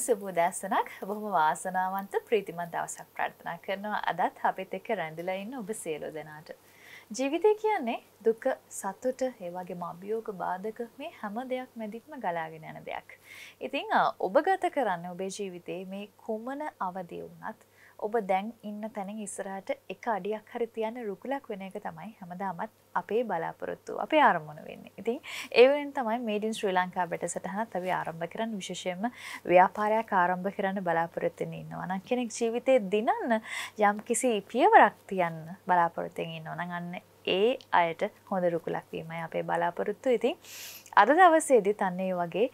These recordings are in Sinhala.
සුබම සුබෝදෑසනක් බොහොම වාසනාවන්ත ප්‍රීතිමත් දවසක් ප්‍රාර්ථනා කරනවා අදත් අපිත් එක්ක රැඳිලා ඉන්න ඔබ සියලු දෙනාට. ජීවිතය කියන්නේ දුක සතුට ඒ වගේම අභියෝග බාධක මේ හැම දෙයක් මැදින්ම ගලාගෙන යන දෙයක්. ඉතින් ඔබ ගත කරන්න ඔබේ ජීවිතේ මේ කුමන අවදි වුණත් ඔබ දැන් ඉන්න තැනින් ඉස්සරහට එක අඩියක් හරි තියන්න රුකුලක් වෙන එක තමයි හැමදාමත් අපේ බලාපොරොත්තු අපේ ආරමුණ වෙන්නේ. ඉතින් ඒ වෙන තමයි මේඩ් ඉන් ශ්‍රී ලංකා බෙටසටහනත් අපි ආරම්භ කරන්න විශේෂයෙන්ම ව්‍යාපාරයක් ආරම්භ කරන්න බලාපොරොත්තු වෙන ඉන්නවා. නම් කෙනෙක් ජීවිතේ දිනන්න යම් කිසි පියවරක් තියන්න බලාපොරොත්තු වෙන ඉන්නවා. නම් අන්න ඒ අයට හොඳ රුකුලක් වීමයි අපේ බලාපොරොත්තු. ඉතින් අද දවසේදීත් අන්න ඒ වගේ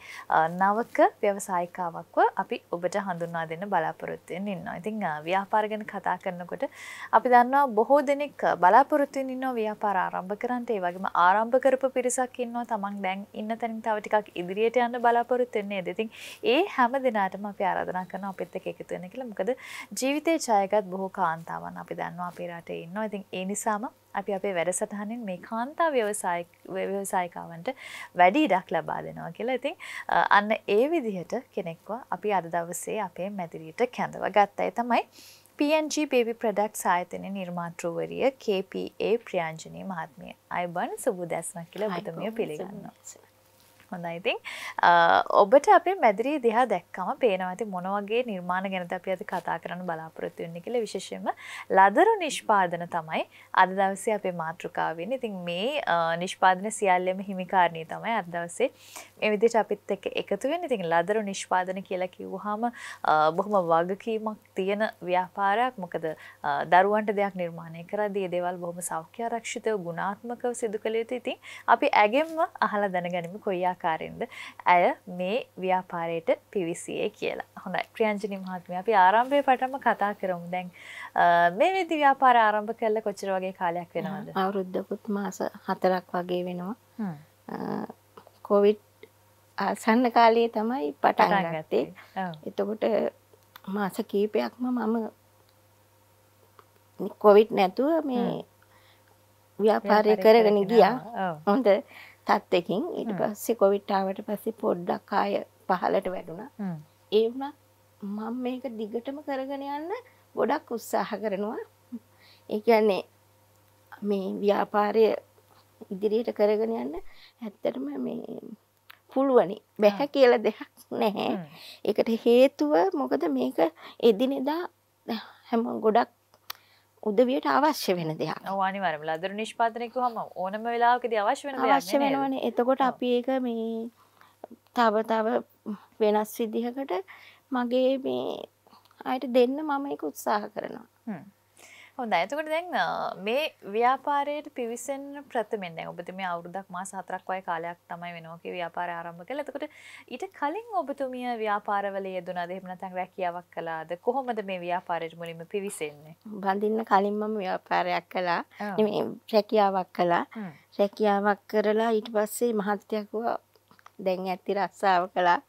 නවක ව්‍යවසායිකාවක්ව අපි ඔබට හඳුන්වා දෙන්න බලාපොරොත්තු වෙන්න ඉන්නවා. ඉතින් ව්‍යාපාර ගැන කතා කරනකොට අපි දන්නවා බොහෝ දෙනෙක් බලාපොරොත්තු වෙන්න ඉන්නවා ව්‍යාපාර ආරම්භ කරන්නට. ඒ වගේම ආරම්භ කරපු පිරිසක් ඉන්නවා. තමන් දැන් ඉන්න තැනින් තව ටිකක් ඉදිරියට යන්න බලාපොරොත්තු වෙන්නේ. ඉතින් ඒ හැම දිනාටම අපි ආරාධනා කරනවා අපිත් එක්ක එකතු වෙන්න කියලා. මොකද ජීවිතේ ජයගත් බොහෝ කාන්තාවන් අපි දන්නවා අපේ රටේ ඉන්නවා. ඉතින් ඒ නිසාම අපි අපේ වැඩසටහනෙන් මේ කාන්තා ව්‍යවසායිකාවන්ට වැඩි ඉඩක් ලබා දෙනවා කියලා. ඉතින් අන්න ඒ විදිහට කෙනෙක්ව අපි අද දවසේ අපේ මැදිරියට කැඳව ගත්තයි තමයි PNG Baby Products ආයතනයේ නිර්මාතෘවරිය KPA ප්‍රියංජනී මහත්මිය. අයබන් සුබ දැස්මක් කියලා ඔබතුමිය පිළිගන්නවා. හොඳයි ඉතින් ඔබට අපේ මැදිරී දිහා දැක්කම පේනවා ඇති මොන වගේ නිර්මාණ ගැනද අපි අද කතා කරන්න බලාපොරොත්තු වෙන්නේ කියලා විශේෂයෙන්ම ලදරු නිෂ්පාදන තමයි අද දවසේ අපේ මාතෘකාව වෙන්නේ. ඉතින් මේ නිෂ්පාදන සියල්ලම හිමිකාරණී තමයි අද දවසේ මේ විදිහට අපිත් එක්ක එකතු වෙන්නේ. ඉතින් ලදරු නිෂ්පාදන කියලා කිව්වහම බොහොම වගකීමක් තියෙන ව්‍යාපාරයක්. මොකද දරුවන්ට දෙයක් නිර්මාණය කරද්දී ඒ දේවල් බොහොම සෞඛ්‍ය ආරක්ෂිතව ගුණාත්මකව සිදු කළ යුතු. ඉතින් අපි ඇගෙන්ම අහලා දැනගනිමු කොයි ආකාරයෙන්ද ඇය මේ ව්‍යාපාරයට පිවිසියේ කියලා. හොඳයි ප්‍රියංජනි මහත්මිය අපි ආරම්භයේ පටන්ම කතා කරමු. දැන් මේ විදි ව්‍යාපාර ආරම්භ කළා කොච්චර වගේ කාලයක් වෙනවද? අවුරුද්දකුත් මාස 4ක් වගේ වෙනවා. කොවිඩ් ආසන්න කාලයේ තමයි පටන් ගත්තේ. එතකොට මාස කීපයක්ම මම කොවිඩ් නැතුව මේ ව්‍යාපාරය කරගෙන ගියා. හොඳ තත්ත්වකින්. ඊට පස්සේ කොවිඩ් ආවට පස්සේ පොඩ්ඩක් ආය පහළට වැටුණා. ඒ වුණා මම මේක දිගටම කරගෙන යන්න ගොඩක් උත්සාහ කරනවා. ඒ කියන්නේ මේ ව්‍යාපාරය ඉදිරියට කරගෙන යන්න ඇත්තටම මේ පුළුවනි. බැහැ කියලා දෙයක් නැහැ. ඒකට හේතුව මොකද මේක එදිනෙදා හැම ගොඩක් උදවියට අවශ්‍ය වෙන දෙයක්. ඔව් අනිවාර්යයෙන්ම ලදරු නිෂ්පාදනය කිව්වම ඕනම වෙලාවකදී අවශ්‍ය වෙන දෙයක් අවශ්‍ය වෙනවනේ. එතකොට අපි ඒක මේ තව තව වෙනස් විදිහකට මගේ මේ අයට දෙන්න මම ඒක උත්සාහ කරනවා. හොඳයි. එතකොට දැන් මේ ව්‍යාපාරයට පිවිසෙන්න ප්‍රථමයෙන් දැන් ඔබතුමිය අවුරුද්දක් මාස 4ක් වගේ කාලයක් තමයි වෙනවා කී ව්‍යාපාරය ආරම්භ කළා. එතකොට ඊට කලින් ඔබතුමිය ව්‍යාපාරවල යෙදුණාද? එහෙම නැත්නම් රැකියාවක් කළාද? කොහොමද මේ ව්‍යාපාරයට මුලින්ම පිවිසෙන්නේ? බඳින්න කලින් මම ව්‍යාපාරයක් කළා. මේ රැකියාවක් කළා. රැකියාවක් කරලා ඊට පස්සේ මහත්තයා කිව්වා දැන් ඇත්ති රස්සාව කළා.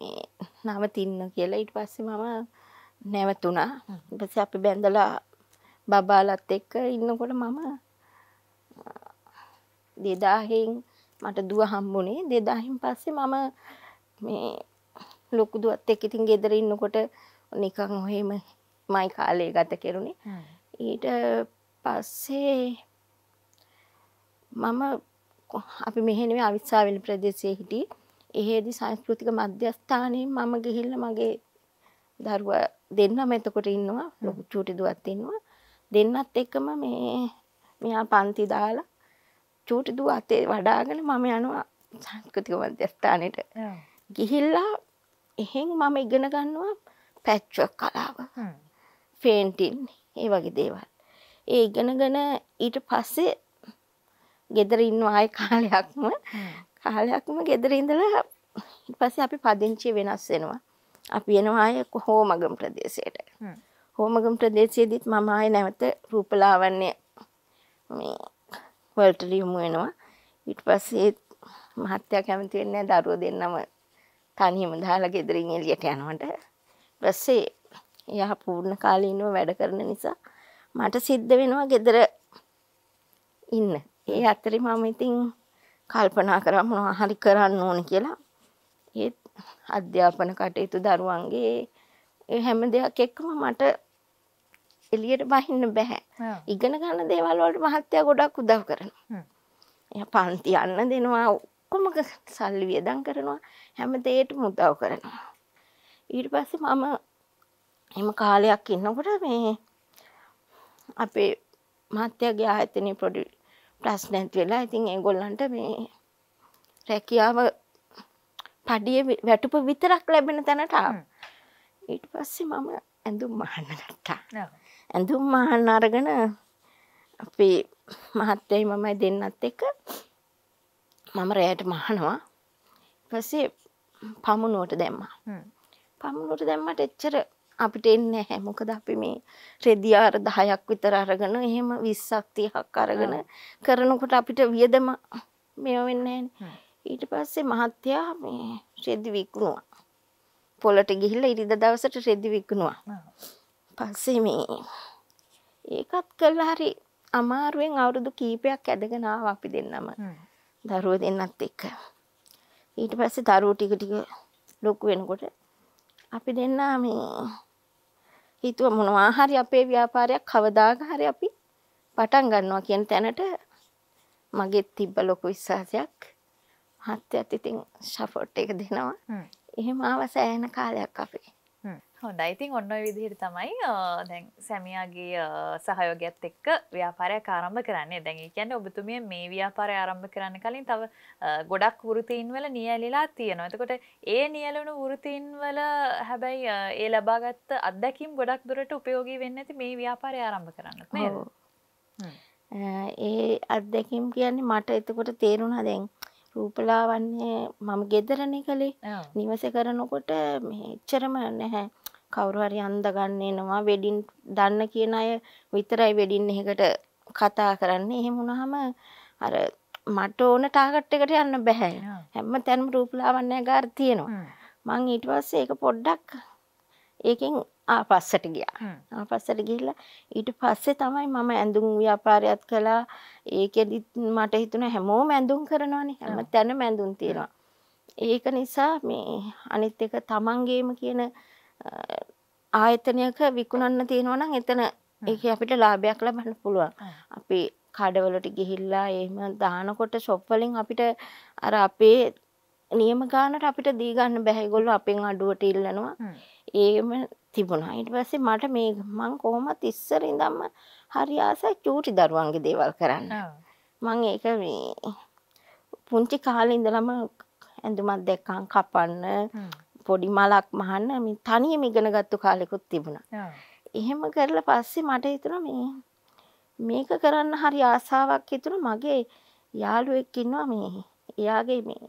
මේ නවතින්න කියලා. ඊට පස්සේ මම නැවතුණා. ඊට පස්සේ අපි බැඳලා බබාලත් එක්ක ඉන්නකොට මම දෙදාහෙන් මට දුව හම්බුනේ. දෙදාහින් පස්සේ මම මේ ලොකු දුවත් එක්ක ඉතින් ගෙදර ඉන්නකොට නිකන් ඔහෙම මයි කාලේ ගත කෙරුණේ. ඊට පස්සේ මම අපි මෙහෙනේ අවිස්සාවේල ප්‍රදේශයේ හිටියේ. එහෙදි සංස්කෘතික මධ්‍යස්ථානයේ මම ගිහිල්ලා මගේ දරුවා දෙන්නම එතකොට ඉන්නවා. ලොකු චූටි දුවක් ඉන්නවා දෙන්නත් එක්කම මේ මෙයා පන්ති දාලා චූටි දුව අතේ වඩාගෙන මම යනවා සංස්කෘතික මධ්‍යස්ථානෙට. ගිහිල්ලා එහෙන් මම ඉගෙන ගන්නවා පැච්චුවක් කලාව. පේන්ටින් ඒ වගේ දේවල්. ඒ ඉගෙනගෙන ඊට පස්සේ ගෙදර ඉන්නවා ආයේ කාලයක්ම කාලයක්ම ගෙදර ඉඳලා ඊට පස්සේ අපි පදිංචිය වෙනස් වෙනවා. අපි එනවා ආයේ හෝමගම් ප්‍රදේශයට. හෝමගම් ප්‍රදේශයේදීත් මම ආයේ නැවත රූපලාවන්‍ය මේ වලට යොමු වෙනවා. ඊට පස්සේ මහත්තයා කැමති වෙන්නේ දරුවෝ දෙන්නම තනියම දාලා ගෙදරින් එළියට යනවට. ඊපස්සේ එයා පූර්ණ කාලීනව වැඩ කරන නිසා මට සිද්ධ වෙනවා ගෙදර ඉන්න. ඒ අතරේ මම ඉතින් කල්පනා කරා මොනවා හරි කරන්න ඕනේ කියලා. ඒත් අධ්‍යාපන කටයුතු දරුවන්ගේ ඒ හැම දෙයක් එක්කම මට එළියට බහින්න බෑ. ඔව්. ඉගෙන ගන්න දේවල් වලට මහත්තයා ගොඩක් උදව් කරනවා. එයා පන්ති යන්න දෙනවා ඔක්කොම සල්ලි වියදම් කරනවා හැම දෙයකටම උදව් කරනවා. ඊට පස්සේ මම එම කාලයක් ඉන්නකොට මේ අපේ මහත්තයාගේ ආයතනයේ පොඩි ප්‍රශ්නයක් වෙලා ඉතින් ඒගොල්ලන්ට මේ රැකියාව පඩිය වැටුප විතරක් ලැබෙන තැනට ආවා. ඊට පස්සේ මම ඇඳුම් මහන්න ගත්තා. ඇඳුම් මහන්න අරගෙන අපේ මහත්තයයි මමයි දෙන්නත් එක්ක මම රෑට මහනවා. පස්සේ පමුණුවට දැම්මා. පමුණුවට දැම්මට එච්චර අපිට එන්නේ නැහැ. මොකද අපි මේ රෙදියාර 10ක් විතර අරගෙන එහෙම 20ක් 30ක් අරගෙන කරනකොට අපිට වියදම මේව වෙන්නේ නැහැ ඊට පස්සේ මහත්තයා මේ රෙදි විකුණුවා පොලට ගිහිල්ලා ඉරිදා දවසට රෙදි විකුණුවා. පස්සේ මේ ඒකත් කළා හරි අමාරුවෙන් අවුරුදු කීපයක් ඇදගෙන ආවා අපි දෙන්නම. දරුවෝ දෙන්නත් එක්ක ඊට පස්සේ දරුවෝ ටික ටික ලොකු වෙනකොට අපි දෙන්නා මේ හිතුව මොනවා හරි අපේ ව්‍යාපාරයක් කවදාක හරි අපි පටන් ගන්නවා කියන තැනට මගෙත් තිබ්බ ලොකු විශ්වාසයක් මහත්තයත් ඉතින් සපෝට් එක දෙනවා. එහෙම ආව සෑහෙන කාලයක් අපේ. හොඳයි ඉතින් ඔන්න ඔය විදිහට තමයි දැන් සැමියාගේ සහයෝගයත් එක්ක ව්‍යාපාරයක් ආරම්භ කරන්නේ. දැන් ඒ කියන්නේ ඔබතුමිය මේ ව්‍යාපාරය ආරම්භ කරන්න කලින් තව ගොඩක් වෘතීන් වල නියැලිලා තියෙනවා. එතකොට ඒ නියැලුණු වෘතීන් වල හැබැයි ඒ ලබාගත් අත්දැකීම් ගොඩක් දුරට උපයෝගී වෙන්නේ නැති මේ ව්‍යාපාරය ආරම්භ කරන්නත් නේද? ඒ අත්දැකීම් කියන්නේ මට එතකොට තේරුණා දැන් රූපලාවන්‍ය මම ගෙදරනේ කළේ. නිවසේ කරනකොට එච්චරම නැහැ කවුරු හරි අන්ද ගන්න එනවා වෙඩින් දන්න කියන අය විතරයි වෙඩින් එකකට කතා කරන්නේ එහෙම වුණාම අර මට ඕන ටාගට් එකට යන්න බෑ. හැම තැනම රූපලාවන්‍ය ගාර තියෙනවා. මං ඊට පස්සේ ඒක පොඩ්ඩක් ඒකෙන් ආපස්සට ගියා. හ්ම්. ආපස්සට ගිහිල්ලා ඊට පස්සේ තමයි මම ඇඳුම් ව්‍යාපාරයක් කළා. ඒකෙදි මට හිතුණා හැමෝම ඇඳුම් කරනවානේ. හැම තැනම ඇඳුම් තියෙනවා. ඒක නිසා මේ අනිත් එක තමන්ගේම කියන ආයතනයක විකුණන්න තියෙනවා නම් එතන ඒක අපිට ලාභයක් ලබන්න පුළුවන්. අපි කඩවලට ගිහිල්ලා එහෙම දානකොට ෂොප් වලින් අපිට අර අපේ නියම ගානට අපිට දී ගන්න බෑ. ඒගොල්ලෝ අපෙන් අඩුවට ඉල්ලනවා. හ්ම්. ඒම තිබුණා ඊට පස්සේ මට මේ මං කොහොමත් ඉස්සර ඉඳන්ම හරි ආසයි චූටි දරුවන්ගේ දේවල් කරන්න. මං ඒක මේ පුංචි කාලේ ඉඳලම ඇඳුමක් දැක්කම් කපන්න. පොඩි මලක් මහන්න මේ තනියම ඉගෙන ගත්තු කාලෙකුත් තිබුණා. එහෙම කරලා පස්සේ මට හිතුණා මේ මේක කරන්න හරි ආසාවක් හිතුණා මගේ යාළුවෙක් ඉන්නවා මේ එයාගේ මේ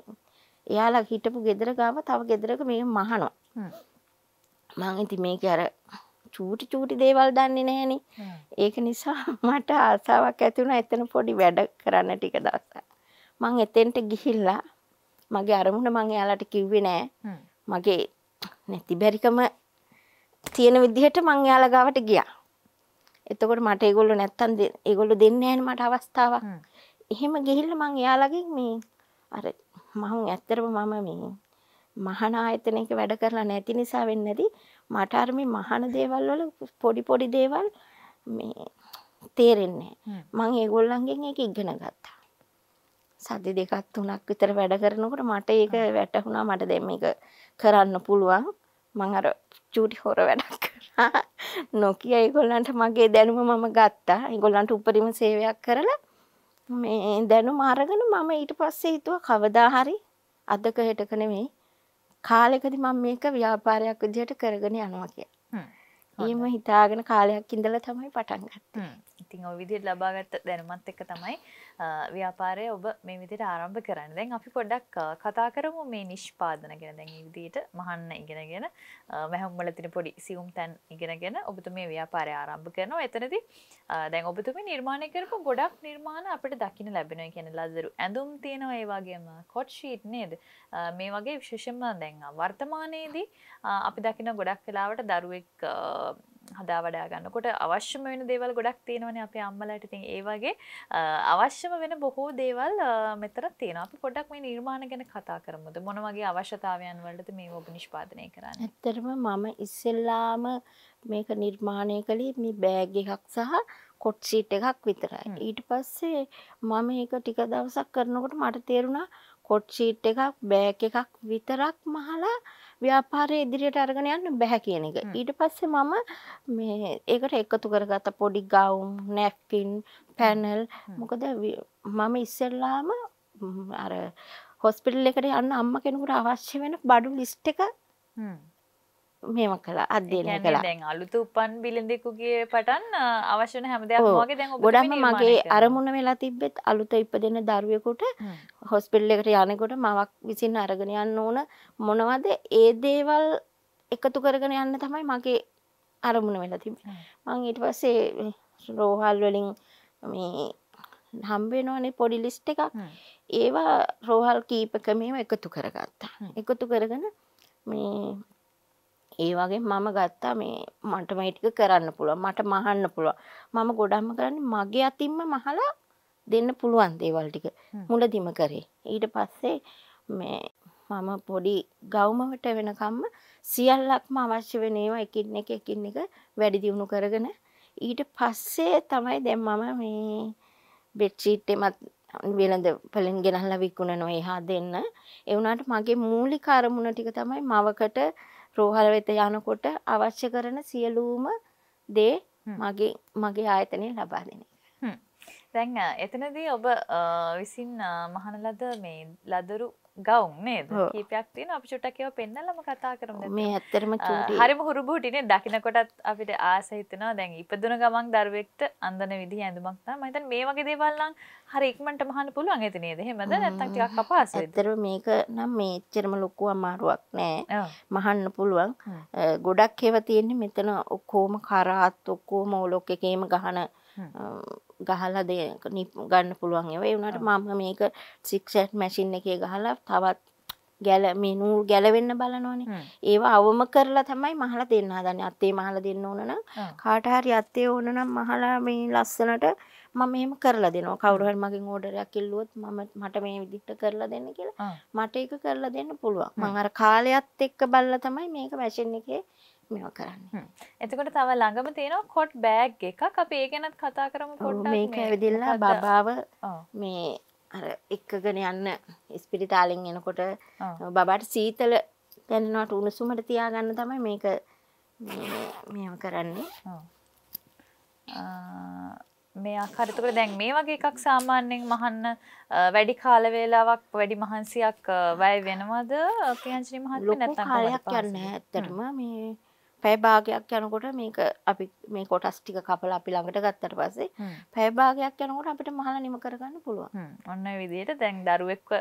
එයාලා හිටපු ගෙදර ගාව තව ගෙදරක මේ මහනවා. මං ඉතින් මේක අර චූටි චූටි දේවල් දන්නේ නැහනේ. ඒක නිසා මට ආසාවක් ඇති වුණා එතන පොඩි වැඩ කරන්න ටික දවසක් මං එතෙන්ට ගිහිල්ලා මගේ අරමුණ මං එයාලට කිව්වේ නෑ. මගේ නැති බැරිකම තියෙන විදිහට මං එයාලා ගාවට ගියා. එතකොට මට ඒගොල්ලෝ නැත්තම් ඒගොල්ලෝ දෙන්නේ නැහැනේ මට අවස්ථාවක්. හ්ම්. එහෙම ගිහිල්ලා මං එයාලගෙන් මේ අර මම ඇත්තටම මම මේ මහාන ආයතනයක වැඩ කරලා නැති නිසා වෙන්නේ නැති මට අර මේ මහාන දේවල් වල පොඩි පොඩි දේවල් මේ තේරෙන්නේ. මං ඒගොල්ලන්ගෙන් ඒක ඉගෙන ගත්තා. සති දෙකක් තුනක් විතර වැඩ කරනකොට මට ඒක වැටහුණා මට දැන් මේක කරන්න පුළුවන්. මං අර චූටි හොර වැඩක් කරා. නොකිය ඒගොල්ලන්ට මගේ දැනුම මම ගත්තා. ඒගොල්ලන්ට උපරිම සේවයක් කරලා මේ දැනුම අරගෙන මම ඊට පස්සේ හිතුවා කවදා හරි අදක හෙටක නෙමෙයි කාලෙකදී මම මේක ව්‍යාපාරයක් විදිහට කරගෙන යනවා කියලා. හ්ම්. එහෙම හිතාගෙන කාලයක් ඉඳලා තමයි පටන් ගත්තේ. ඉතින් ওই විදිහට ලබාගත්ත දැනුමත් එක්ක තමයි ව්‍යාපාරය ඔබ මේ විදිහට ආරම්භ කරන්නේ. දැන් අපි පොඩ්ඩක් අ, කතා කරමු මේ නිෂ්පාදන ගැන. දැන් මේ විදිහට මහන්න ඉගෙනගෙන අ, මැහුම් වල තියෙන පොඩි සියුම් තැන් ඉගෙනගෙන ඔබතුමිය ව්‍යාපාරය ආරම්භ කරනවා. එතනදී අ, දැන් ඔබතුමිය නිර්මාණය කරපු ගොඩක් නිර්මාණ අපිට දකින්න ලැබෙනවා. ඒ කියන්නේ ලදරු ඇඳුම් තියෙනවා ඒ වගේම කොට් ෂීට් නේද? අ, මේ වගේ විශේෂයෙන්ම දැන් වර්තමානයේදී අ, අපි දකින ගොඩක් වෙලාවට දරුවෙක් අ, හදා වඩා ගන්නකොට අවශ්‍යම වෙන දේවල් ගොඩක් තියෙනවනේ අපේ අම්මලාට ඉතින් ඒ වගේ අවශ්‍යම වෙන බොහෝ දේවල් මෙතන තියෙනවා. අපි පොඩ්ඩක් මේ නිර්මාණ ගැන කතා කරමුද? මොන වගේ අවශ්‍යතාවයන් වලටද මේ ඔබ නිෂ්පාදනය කරන්නේ? ඇත්තරම මම ඉස්සෙල්ලාම මේක නිර්මාණය කළේ මේ බෑග් එකක් සහ කොට් සීට් එකක් විතරයි. ඊට පස්සේ මම ඒක ටික දවසක් කරනකොට මට තේරුණා කොට් සීට් එකක් බෑග් එකක් විතරක් මහලා ව්‍යාපාරය ඉදිරියට අරගෙන යන්න බැහැ කියන එක. ඊට පස්සේ මම මේ ඒකට එකතු කරගත්ත පොඩි ගවුම්, නැප්කින්, පැනල්. මොකද මම ඉස්සෙල්ලාම අර හොස්පිටල් එකට යන්න අම්ම කෙනෙකුට අවශ්‍ය වෙන බඩු ලිස්ට් එක. මේම කළා අධ්‍යයනය කළා. දැන් අලුත උපන් බිලිඳෙකුගේ පටන් අ, අවශ්‍ය වෙන හැම දෙයක්ම ඔව්. වගේ දැන් ගොඩක්ම මගේ අරමුණ වෙලා තිබ්බෙත් අලුත ඉපදෙන දරුවෙකුට හොස්පිටල් එකට යනකොට මවක් විසින් අරගෙන යන්න ඕන මොනවද ඒ දේවල් එකතු කරගෙන යන්න තමයි මගේ අරමුණ වෙලා තිබ්බේ. මං ඊට පස්සේ රෝහල් වලින් මේ හම්බ වෙනවනේ පොඩි ලිස්ට් එකක්. ඒවා රෝහල් කීපක මේව එකතු කරගත්තා. එකතු කරගෙන මේ ඒ වගේ මම ගත්තා මේ මට මේ ටික කරන්න පුළුවන්. මට මහන්න පුළුවන්. මම ගොඩක්ම කරන්නේ මගේ අතින්ම මහලා දෙන්න පුළුවන් දේවල් ටික. මුලදිම කරේ. ඊට පස්සේ මේ මම පොඩි ගවුමකට වෙනකම්ම සියල්ලක්ම අවශ්‍ය වෙන ඒවා එකින් එක එකින් එක වැඩි දියුණු කරගෙන ඊට පස්සේ තමයි දැන් මම මේ බෙඩ්ෂීට් එමත් වෙළඳ පළෙන් ගෙනහලා විකුණනවා එහා දෙන්න. ඒ වුණාට මගේ මූලික අරමුණ ටික තමයි මවකට රෝහල වෙත යනකොට අවශ්‍ය කරන සියලුම දේ. මගේ මගේ ආයතනයේ ලබා දෙන එක. දැන් එතනදී ඔබ විසින් අ, මහන ලද මේ ලදරු ගවුම් නේද? කීපයක් තියෙනවා. අපි චුට්ටක් ඒවා පෙන්නලම කතා කරමු. මේ ඇත්තටම චූටි. හරිම හුරුබුටිනේ දකින්නකොටත් අපිට ආස හිතෙනවා. දැන් ඉපදුන ගමන් දරුවෙක්ට අන්දන විදිහ ඇඳුමක් තමයි. මම හිතන්නේ මේ වගේ දේවල් නම් හරි ඉක්මනට මහන්න පුළුවන් ඇති නේද? එහෙමද? නැත්නම් ටිකක් අපහසුයිද ඇත්තටම මේක නම් මේ එච්චරම ලොකු අමාරුවක් නෑ. මහන්න පුළුවන්. ගොඩක් ඒවා තියෙන්නේ මෙතන ඔක්කොම කරාත් ඔක්කොම ඔලොක් එකේම ගහන ගහලා දෙ ගන්න පුළුවන් ඒවා. ඒ වුණාට මම මේක සික්සැට් මැෂින් එකේ ගහලා තවත් ගැල මේ නූල් ගැලවෙන්න බලනවනේ. හ්ම්. ඒවා අවම කරලා තමයි මහලා දෙන්න හදන්නේ. අත්තේ මහලා දෙන්න ඕන නම් ඔව්. කාට හරි අත්තේ ඕන නම් මහලා මේ ලස්සනට මම එහෙම කරලා දෙනවා. කවුරු හරි මගෙන් ඕඩර් එකක් ඉල්ලුවොත් මම මට මේ විදිහට කරලා දෙන්න කියලා. මට ඒක කරලා දෙන්න පුළුවන්. මම අර කාලයත් එක්ක බලලා තමයි මේක මැෂින් එකේ මේවා කරන්නේ. එතකොට තව ළඟම තියෙනවා කොට් බෑග් එකක් අපි ඒ ගැනත් කතා කරමු මේක මේ මොකද්ද? බබාව. මේ අර එක්කගෙන යන්න ඉස්පිරිතාලෙන් එනකොට. බබාට සීතල දැනෙනවට උණුසුමට තියාගන්න තමයි මේක මේ- මේව කරන්නේ. මේ ආකාරයකට දැන් මේ වගේ එකක් සාමාන්‍යයෙන් මහන්න වැඩි කාල වේලාවක් වැඩි මහන්සියක් වැය වෙනවද ප්‍රියංජනි මහත්මිය නැත්නම් කාලයක් යන්නේ? ඇත්තටම මේ පැය භාගයක් යනකොට මේක අපි මේ කොටස් ටික කපලා අපි ළඟට ගත්තට පස්සේ හ්ම්. පැය භාගයක් යනකොට අපිට මහලා නිම කරගන්න පුළුවන්. ඔන්න විදිහට දැන් දරුවෙක්ව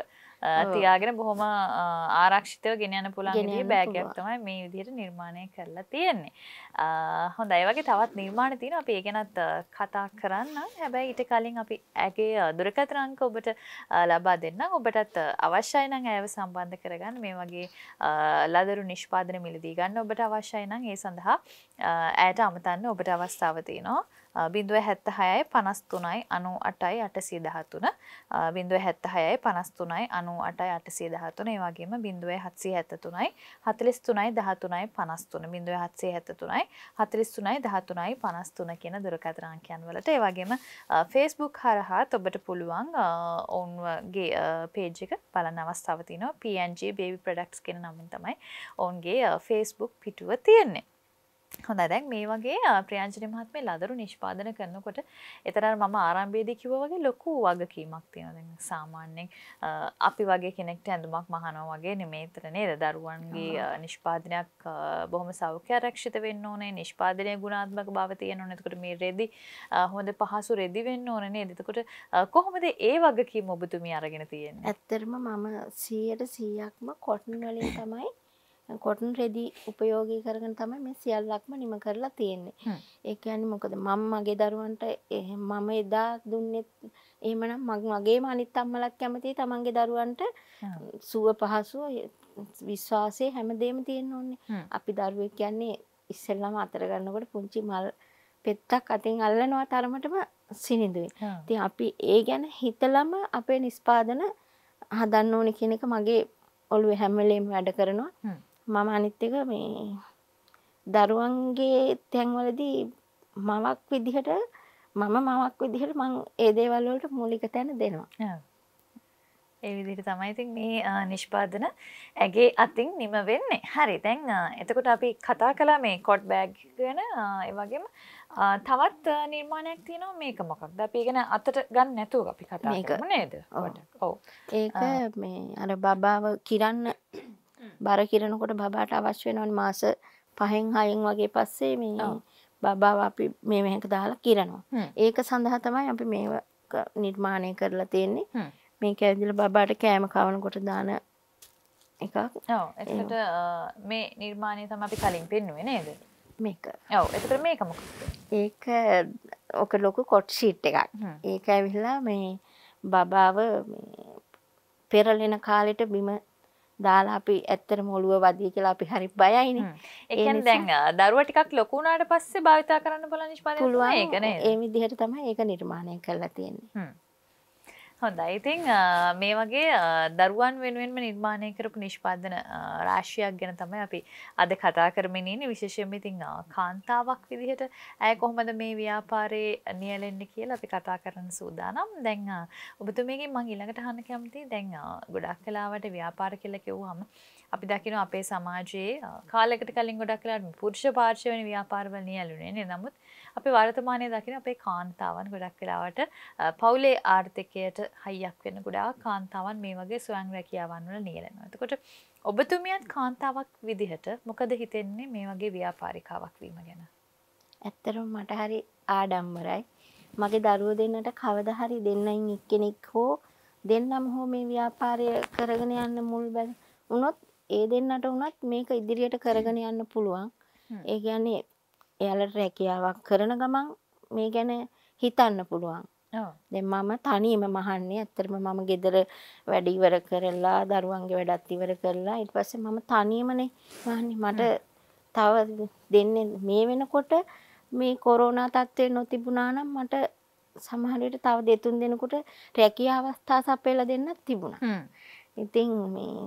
තියාගෙන බොහොම ආරක්ෂිතව ගෙන යන්න පුළුවන් ගෙන විදිහේ යන්න බෑග් එකක් පුළුවන්. තමයි මේ විදිහට නිර්මාණය කරලා තියෙන්නේ. අ, හොඳයි. ඒ වගේ තවත් නිර්මාණ තියෙනවා. අපි ඒ ගැනත් කතා කරන්නම්. හැබැයි ඊට කලින් අපි ඇගේ අංක ඔබට ලබා දෙන්නම්. ඔබටත් අවශ්‍යයි නම් ඇයව සම්බන්ධ කරගන්න මේ වගේ ලදරු නිෂ්පාදන මිලදී ගන්න ඔබට අවශ්‍යයි නම් ඒ සඳහා ඇයට අමතන්න ඔබට අවස්ථාව තියෙනවා. බිඳුව හැත්ත හයයි පනස් තුනයි අනු අටයි අටසිය දහතුන බිඳුව හැත්ත හයයි පනස් තුනයි අනු අටයි අටසිය දහතුන ඒ වගේම බිඳුවේ හත්සිය හැත්ත තුනයි හතලිස් තුනයි දහතුනයි පනස් තුන බිඳුව හත්සේ හැත්ත තුනයි හතලිස් තුනයි දහතුනයි පනස් තුන කියන දුරකථනාංකයන් වලට. ඒ වගේම ෆේස්බුක් හරහාත් ඔබට පුළුවන් අ, ඔවුන්ගේ පේජ් එක බලන්න අවස්ථාව තියෙනවා. PNG baby products කියන නමින් තමයි ඔවුන්ගේ ෆේස්බුක් පිටුව තියෙන්නේ. හොඳයි. දැන් මේ වගේ අ, ප්‍රියංජනි මහත්මිය ලදරු නිෂ්පාදන කරනකොට එතරම් මම ආරම්භයේදී කිව්වා වගේ ලොකු වගකීමක් තියෙනවා. දැන් සාමාන්‍යයෙන් අපි වගේ කෙනෙක්ට ඇඳුමක් මහනවා වගේ නෙමෙයි. එතන නේද? දරුවන්ගේ නිෂ්පාදනයක් බොහොම සෞඛ්‍ය ආරක්ෂිත වෙන්න ඕනේ. නිෂ්පාදනයේ ගුණාත්මක බව තියෙන්න ඕනේ. එතකොට මේ රෙදි හොඳ පහසු රෙදි වෙන්න ඕනේ නේද? එතකොට කොහොමද ඒ වගකීම ඔබතුමිය අරගෙන තියෙන්නේ? ඇත්තරම මම 100ට 100ක්ම කොටන් වලින් තමයි කොටන් රෙදි උපයෝගී කරගෙන තමයි මේ සියල්ලක්ම නිම කරලා තියෙන්නේ. ඒ කියන්නේ මොකද මම මගේ දරුවන්ට මම එදා දුන්නෙත් එහෙමනම් මග- මගේම අනිත් අම්මලත් කැමතියි තමන්ගේ දරුවන්ට සුව පහසුව විශ්වාසය හැමදේම තියෙන්න ඕනේ. අපි දරුවෙක් කියන්නේ ඉස්සෙල්ලාම අතර ගන්නකොට පුංචි මල් පෙත්තක් අතින් අල්ලනවා තරමටම සිනිඳුයි. ඉතින් අපි ඒ ගැන හිතලම අපේ නිස්පාදන හදන්න ඕනේ කියන එක මගේ ඔළුවේ හැම වෙලේම වැඩ කරනවා. මම අනිත් එක මේ දරුවන්ගේ තැන්වලදී මවක් විදිහට මම මවක් විදිහට මං ඒ දේවල් වලට මූලික තැන දෙනවා. ඒ විදිහට තමයි ඉතින් මේ නිෂ්පාදන ඇගේ අතින් නිම වෙන්නේ. හරි. දැන් එතකොට අපි කතා කළා මේ කොට් බෑග් ගැන ඒ වගේම තවත් නිර්මාණයක් තියෙනවා මේක මොකක්ද? අපි ඒ ගැන අතට ගන්න නැතුව අපි කතා. කරමු නේද? ඔව්. ඒක මේ අර බබාව කිරන්න බර කිරනකොට බබාට අවශ්‍ය වෙනවනේ මාස පහෙන් හයෙන් වගේ පස්සේ මේ. බබාව අපි මේ මෙහෙක දාලා කිරනවා. ඒක සඳහා තමයි අපි මේක නිර්මාණය කරලා තියෙන්නේ. හ්ම්. මේක ඇවිදලා බබාට කෑම කවනකොට දාන එකක් අ, මේ නිර්මාණය තමයි අපි කලින් පෙන්නුවේ නේද? මේක. ඔව්. එතකොට මේක මොකක්ද? ඒක ඔක ලොකු කොට් ෂීට් එකක්. ඒක ඇවිල්ලා මේ බබාව මේ පෙරලෙන කාලෙට බිම දාලා අපි ඇත්තටම ඔළුව වදී කියලා අපි හරි බයයිනේ. ඒ කියන්නේ දැන් දරුවා ටිකක් ලොකු වුණාට පස්සේ භාවිතා කරන්න බලන නිෂ්පාදනය ඒක නේද? ඒ විදිහට තමයි ඒක නිර්මාණය කරලා තියෙන්නේ. හ්ම්. හොඳයි. ඉතින් අ, මේ වගේ අ, දරුවන් වෙනුවෙන්ම නිර්මාණය කරපු නිෂ්පාදන අ, රාශියක් ගැන තමයි අපි අද කතා කරමින් ඉන්නේ. විශේෂයෙන්ම ඉතින් අ, කාන්තාවක් විදිහට ඇය කොහොමද මේ ව්‍යාපාරේ නියැලෙන්නේ කියලා අපි කතා කරන්න සූදානම්. දැන් අ, ඔබතුමියගෙන් මම ඊළඟට අහන්න කැමතියි. දැන් අ, ගොඩක් වෙලාවට ව්‍යාපාර කියලා කිව්වම අපි දකිනවා අපේ සමාජයේ අ, කාලයකට කලින් ගොඩක් වෙලාවට පුරුෂ පාර්ශ්ව වෙන ව්‍යාපාරවල නියැලුනේ නේ. නමුත් අපි වර්තමානයේ දකින අපේ කාන්තාවන් ගොඩක් වෙලාවට පවුලේ ආර්ථිකයට හයියක් වෙන ගොඩාක් කාන්තාවන් මේ වගේ ස්වයං රැකියාවන් වල නියැලෙනවා. එතකොට ඔබතුමියත් කාන්තාවක් විදිහට මොකද හිතෙන්නේ මේ වගේ ව්‍යාපාරිකාවක් වීම ගැන? ඇත්තටම මට හරි ආඩම්බරයි. මගේ දරුවෝ දෙන්නට කවදා හරි දෙන්නයින් එක්කෙනෙක් හෝ දෙන්නම හෝ මේ ව්‍යාපාරය කරගෙන යන්න මුල් බැල වුණොත් ඒ දෙන්නට වුණත් මේක ඉදිරියට කරගෙන යන්න පුළුවන්. ඒ කියන්නේ එයාලට රැකියාවක් කරන ගමන් මේ ගැන හිතන්න පුළුවන්. දැන් මම තනියම මහන්නේ ඇත්තටම මම ගෙදර වැඩ ඉවර කරලා දරුවන්ගේ වැඩත් ඉවර කරලා ඊට පස්සේ මම තනියමනේ මහන්නේ මට තව දෙන්නේ මේ වෙනකොට මේ කොරෝනා තත්ත්වය නොතිබුණා නම් මට සමහර විට තව දෙතුන් දෙනෙකුට රැකියා අවස්ථා සපයලා දෙන්නත් තිබුණා. ඉතින් මේ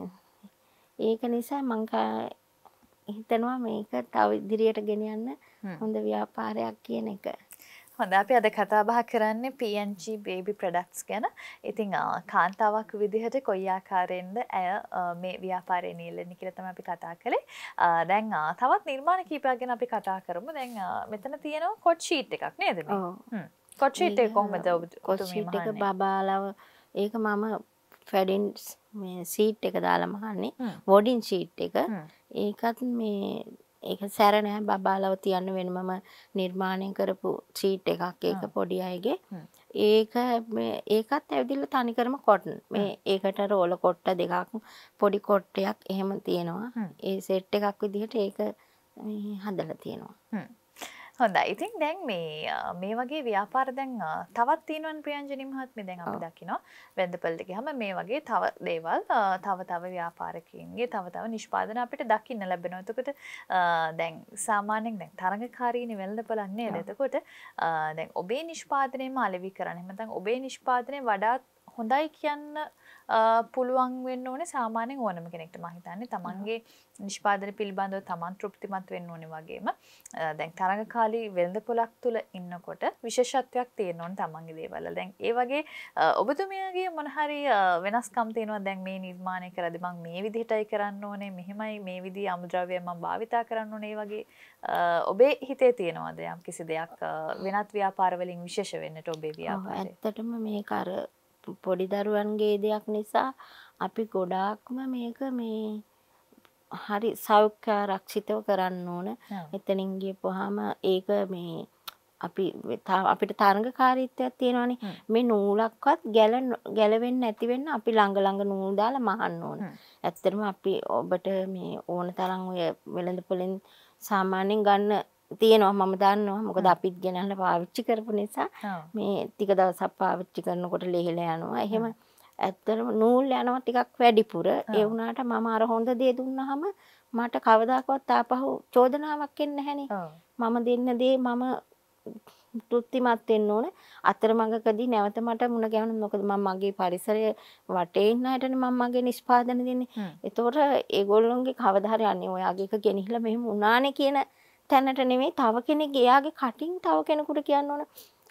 ඒක නිසා මං හිතනවා මේක තව ඉදිරියට ගෙන යන්න. හොඳ ව්‍යාපාරයක් කියන එක. හොඳ අපි අද කතා බහ කරන්නේ PNG baby products ගැන. ඉතින් කාන්තාවක් විදිහට කොයි ආකාරයෙන්ද ඇය මේ ව්‍යාපාරයේ නියැලෙන්නේ කියලා තමයි අපි කතා කළේ. දැන් තවත් නිර්මාණ කීපයක් ගැන අපි කතා කරමු. දැන් මෙතන තියෙනවා කොට් ෂීට් එකක් නේද මේ? හ්ම්. කොට් ෂීට් එක කොහොමද ඔබතුමී කොස්සිට් එක? බබාලව ඒක මම ෆැඩින්ස් මේ සීට් එක දාලා මහන්නේ. වොඩින් සීට් එක. ඒකත් මේ ඒක සැර නෑ බබාලව තියන්න වෙනමම නිර්මාණය කරපු සීට් එකක්. ඒක. පොඩි අයගේ. ඒක ඒකත් ඇවිදිල්ල තනිකරම කොටන්. මේ ඒකට රෝල කොට්ට දෙකක් පොඩි කොට්ටයක් එහෙම තියෙනවා. ඒ සෙට් එකක් විදිහට ඒක හදලා තියෙනවා හොඳයි. ඉතින් දැන් මේ මේ වගේ ව්‍යාපාර දැන් තවත් තියෙනවනේ ප්‍රියංජනි මහත්මිය දැන් අපි. දකිනවා වෙන්දපළට ගියාම මේ වගේ තව දේවල් තව තව ව්‍යාපාරිකයින්ගේ තව තව නිෂ්පාදන අපිට දකින්න ලැබෙනවා. එතකොට දැන් සාමාන්‍යයෙන් දැන් තරඟකාරීනේ නේද? ඔව්. එතකොට දැන් ඔබේ නිෂ්පාදනයම අලෙවි කරන්න. එහෙම නැත්නම් ඔබේ නිෂ්පාදනය වඩාත් හොඳයි කියන්න පුළුවන් වෙන්න ඕනේ සාමාන්‍යයෙන් ඕනම කෙනෙක්ට මම හිතන්නේ තමන්ගේ නිෂ්පාදන පිළිබඳව තමන් තෘප්තිමත් වෙන්න ඕනේ වගේම දැන් තරඟකාලී වෙළඳපොළක් තුල ඉන්නකොට විශේෂත්වයක් තියෙන්න ඕනේ තමන්ගේ දේවල් වල. දැන් ඒ වගේ ඔබතුමියගේ මොන හරි වෙනස්කම් තියෙනවා දැන් මේ නිර්මාණය කරද්දී මම මේ විදිහටයි කරන්න ඕනේ මෙහෙමයි මේ විදිහේ අමුද්‍රව්‍ය මම භාවිතා කරන්න ඕනේ වගේ ඔබේ හිතේ තියෙනවද යම් කිසි දෙයක් වෙනත් ව්‍යාපාර වලින් විශේෂ වෙන්නට ඔබේ ව්‍යාපාරය? ඇත්තටම මේක අර පොඩි දරුවන්ගේ දෙයක් නිසා අපි ගොඩාක්ම මේක මේ හරි සෞඛ්‍යාරක්ෂිතව කරන්න ඕන. එතනින් ගියපුවාම ඒක මේ අපි අපිට තරඟකාරීත්වයක් තියෙනවානේ. මේ නූලක්වත් ගැල ගැලවෙන්නේ නැති වෙන්න අපි ළඟ ළඟ නූල් දාලා මහන්න ඕන. ඇත්තටම අපි ඔබට මේ ඕන තරම් ඔය වෙළඳ පොලෙන් සාමාන්‍යයෙන් ගන්න තියෙනවා මම දන්නවා මොකද අපිත් ගෙනල්ලා පාවිච්චි කරපු නිසා. මේ ටික දවසක් පාවිච්චි කරනකොට ලෙහෙලා යනවා. එහෙම ඇත්තටම නූල් යනවා ටිකක් වැඩිපුර. ඒ වුණාට මම අර හොඳ දේ දුන්නාම මට කවදාකවත් ආපහු චෝදනාවක් එන්නේ නැහනේ. මම දෙන්න දේ මම තෘප්තිමත් වෙන්න ඕන. අතරමඟකදී නැවත මට මුණ ගැහුණොත් මොකද මම මගේ පරිසරය වටේ ඉන්න අයටනේ මම මගේ නිෂ්පාදන දෙන්නේ. එතකොට ඒගොල්ලොන්ගේ කවදා හරි අනේ ඔයාගේ එක ගෙනහිලා මෙහෙම වුණානේ කියන තැනට නෙමෙයි තව කෙනෙක් එයාගේ කටින් තව කෙනෙකුට කියන්න ඕන.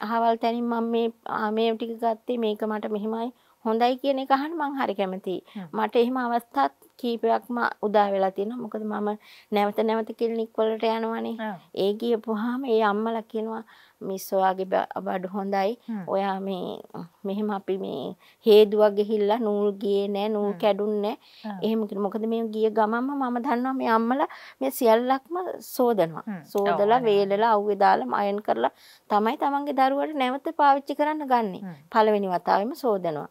අහවල් තැනින් මම මේ මේ ටික ගත්තේ මේක මට මෙහෙමයි හොඳයි කියන එක අහන්න මං හරි කැමතියි. මට එහෙම අවස්ථාත් කීපයක්ම උදා වෙලා තියෙනවා. මොකද මම නැවත නැවත ක්ලිනික් වලට යනවනේ. ඒ ගියපුවාම ඒ අම්මලා කියනවා මිස් ඔයාගේ බඩු හොඳයි. ඔයා මේ මෙහෙම අපි මේ හේදුවක් ගිහිල්ලා නූල් ගියේ නෑ නූල් කැඩුන්නේ නෑ. එහෙම කියන මොකද මේ ගිය ගමන්ම මම දන්නවා මේ අම්මලා මේ සියල්ලක්ම සෝදනවා. සෝදලා. වේලලා අවුවේ දාලා අයන් කරලා තමයි තමන්ගේ දරුවට නැවත පාවිච්චි කරන්න ගන්නෙ. පළවෙනි වතාවෙම සෝදනවා.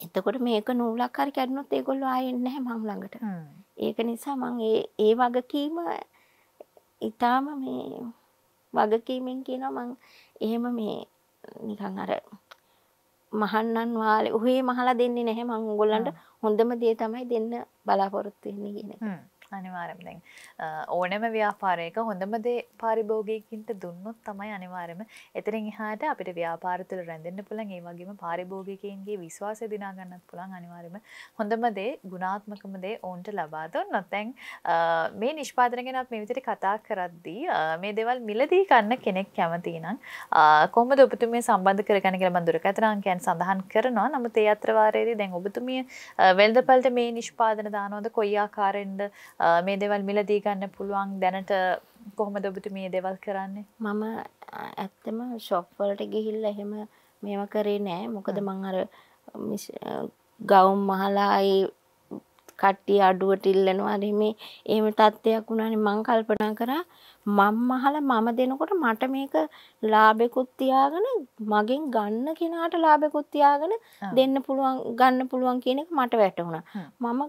එතකොට මේක නූලක් හරි කැඩුනොත් ඒගොල්ලෝ ආයෙ එන්නේ නැහැ මං ළඟට. ඒක නිසා මං ඒ ඒ වගකීම ඊටාම මේ වගකීමෙන් කියනවා මං එහෙම මේ නිකන් අර මහන්නන් වාලේ උහේ මහලා දෙන්නේ නැහැ මං උගොල්ලන්ට හොඳම දේ තමයි දෙන්න බලාපොරොත්තු වෙන්නේ කියන එක. හ්ම්. අනිවාර්යෙන්ම දැන් අ, ඕනෑම ව්‍යාපාරයක හොඳම දේ පාරිභෝගිකයින්ට දුන්නොත් තමයි අනිවාර්යෙන්ම එතනින් එහාට අපිට ව්‍යාපාර තුළ රැඳෙන්න පුළුවන් ඒ වගේම පාරිභෝගිකයින්ගේ විශ්වාසය දිනා ගන්නත් පුළුවන් අනිවාර්යෙන්ම හොඳම දේ ගුණාත්මකම දේ ඔවුන්ට ලබා දුන්නොත් දැන් අ, මේ නිෂ්පාදන ගැන අපි මේ විදිහට කතා කරද්දී අ, මේ දේවල් මිලදී ගන්න කෙනෙක් කැමති නම් අ, කොහොමද ඔබතුමිය සම්බන්ධ කරගන්න කියලා මම දුරකථන අංකයන් සඳහන් කරනවා. නමුත් ඒ අතර වාරයේදී දැන් ඔබතුමිය අ, වෙළඳපළට මේ නිෂ්පාදන දානවද කොයි ආකාරයෙන්ද අ, මේ දේවල් මිලදී ගන්න පුළුවන් දැනට කොහොමද ඔබතුමිය මේ දේවල් කරන්නේ? මම ඇත්තම ෂොප් වලට ගිහිල්ලා එහෙම මේවා කරේ නෑ. මොකද මං අර ගවුම් මහලා ඒ කට්ටිය අඩුවට ඉල්ලනවා මේ එහෙම තත්ත්වයක් වුණානේ මං කල්පනා කරා මම මහලා මම දෙනකොට මට මේක ලාභෙකුත් තියාගෙන මගෙන් ගන්න කෙනාට ලාභෙකුත් තියාගෙන. දෙන්න පුළුවන් ගන්න පුළුවන් කියන එක මට වැටහුණා. මම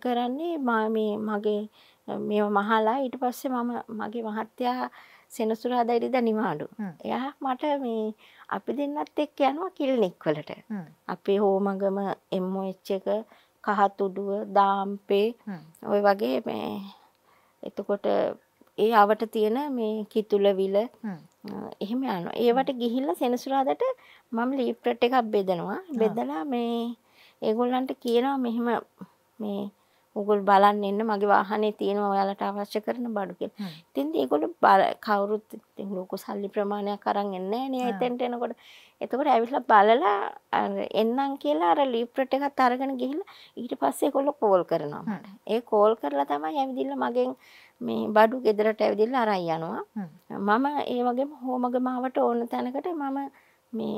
කරන්නේ මා- මගේ මේව මහලා ඊට පස්සේ මම මගේ මහත්තයා සෙනසුරාදා ඉරිදා නිවාඩු. එයා මට මේ අපි දෙන්නත් එක්ක යනවා කිල්නික් වලට. අපේ හෝමගම MOH එක කහතුඩුව දාම්පේ. ඔය වගේ මේ එතකොට ඒ අවට තියෙන මේ කිතුලවිල එහෙම යනවා. ඒවට ගිහිල්ලා සෙනසුරාදාට මම ලීප්ලට් එකක් බෙදනවා. බෙදලා මේ ඒගොල්ලන්ට කියනවා මෙහෙම මේ ඔගොල්ලෝ බලන්න එන්න මගේ වාහනේ තියෙනවා ඔයාලට අවශ්‍ය කරන බඩු කියලා. ඉතින් ඒගොල්ලෝ කවුරුත් ඉතින් ලොකු සල්ලි ප්‍රමාණයක් අරන් එන්නේ නැහැ නේ එතෙන්ට එනකොට. එතකොට ඇවිල්ලා බලලා අර එන්නම් කියලා අර ලීප්ලට් එකත් අරගෙන ගිහිල්ලා ඊට පස්සේ ඒගොල්ලෝ කෝල් කරනවා මට. ඒ කෝල් කරලා තමයි ඇවිදින්න මගෙන් මේ බඩු ගෙදරට ඇවිදින්න අරන් යනවා. මම ඒ වගේම හෝමගමාවට ඕන තැනකට මම මේ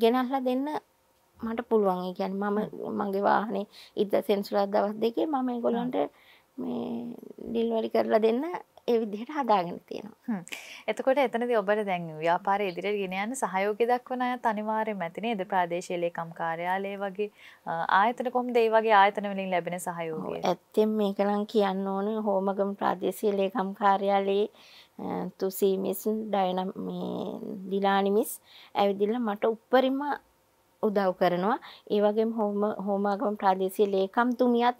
ගෙනල්ලා දෙන්න මට පුළුවන්. ඒ කියන්නේ මම මගේ වාහනේ ඉද සෙන්සුරාදා දවස් දෙකේ මම ඒගොල්ලන්ට මේ ඩිලිවරි කරලා දෙන්න ඒ විදිහට හදාගෙන තියෙනවා. හ්ම්. එතකොට එතනදී ඔබට දැන් ව්‍යාපාරය ඉදිරියට ගෙන යන්න සහයෝගය දක්වන අයත් අනිවාර්යයෙන්ම ඇති නේද? ප්‍රාදේශීය ලේකම් කාර්යාලය වගේ ආයතන කොහොමද ඒ වගේ ආයතන වලින් ලැබෙන සහයෝගය? ඇත්තෙන් මේක නම් කියන්න ඕනේ හෝමගම ප්‍රාදේශීය ලේකම් කාර්යාලයේ අ, තුසී මිස් ඩයනම් මේ දිලානි මිස් ඇවිදින්න මට උප්පරිම උදව් කරනවා. ඒ වගේම හෝම හෝමාගම ප්‍රාදේශීය ලේකම්තුමියත්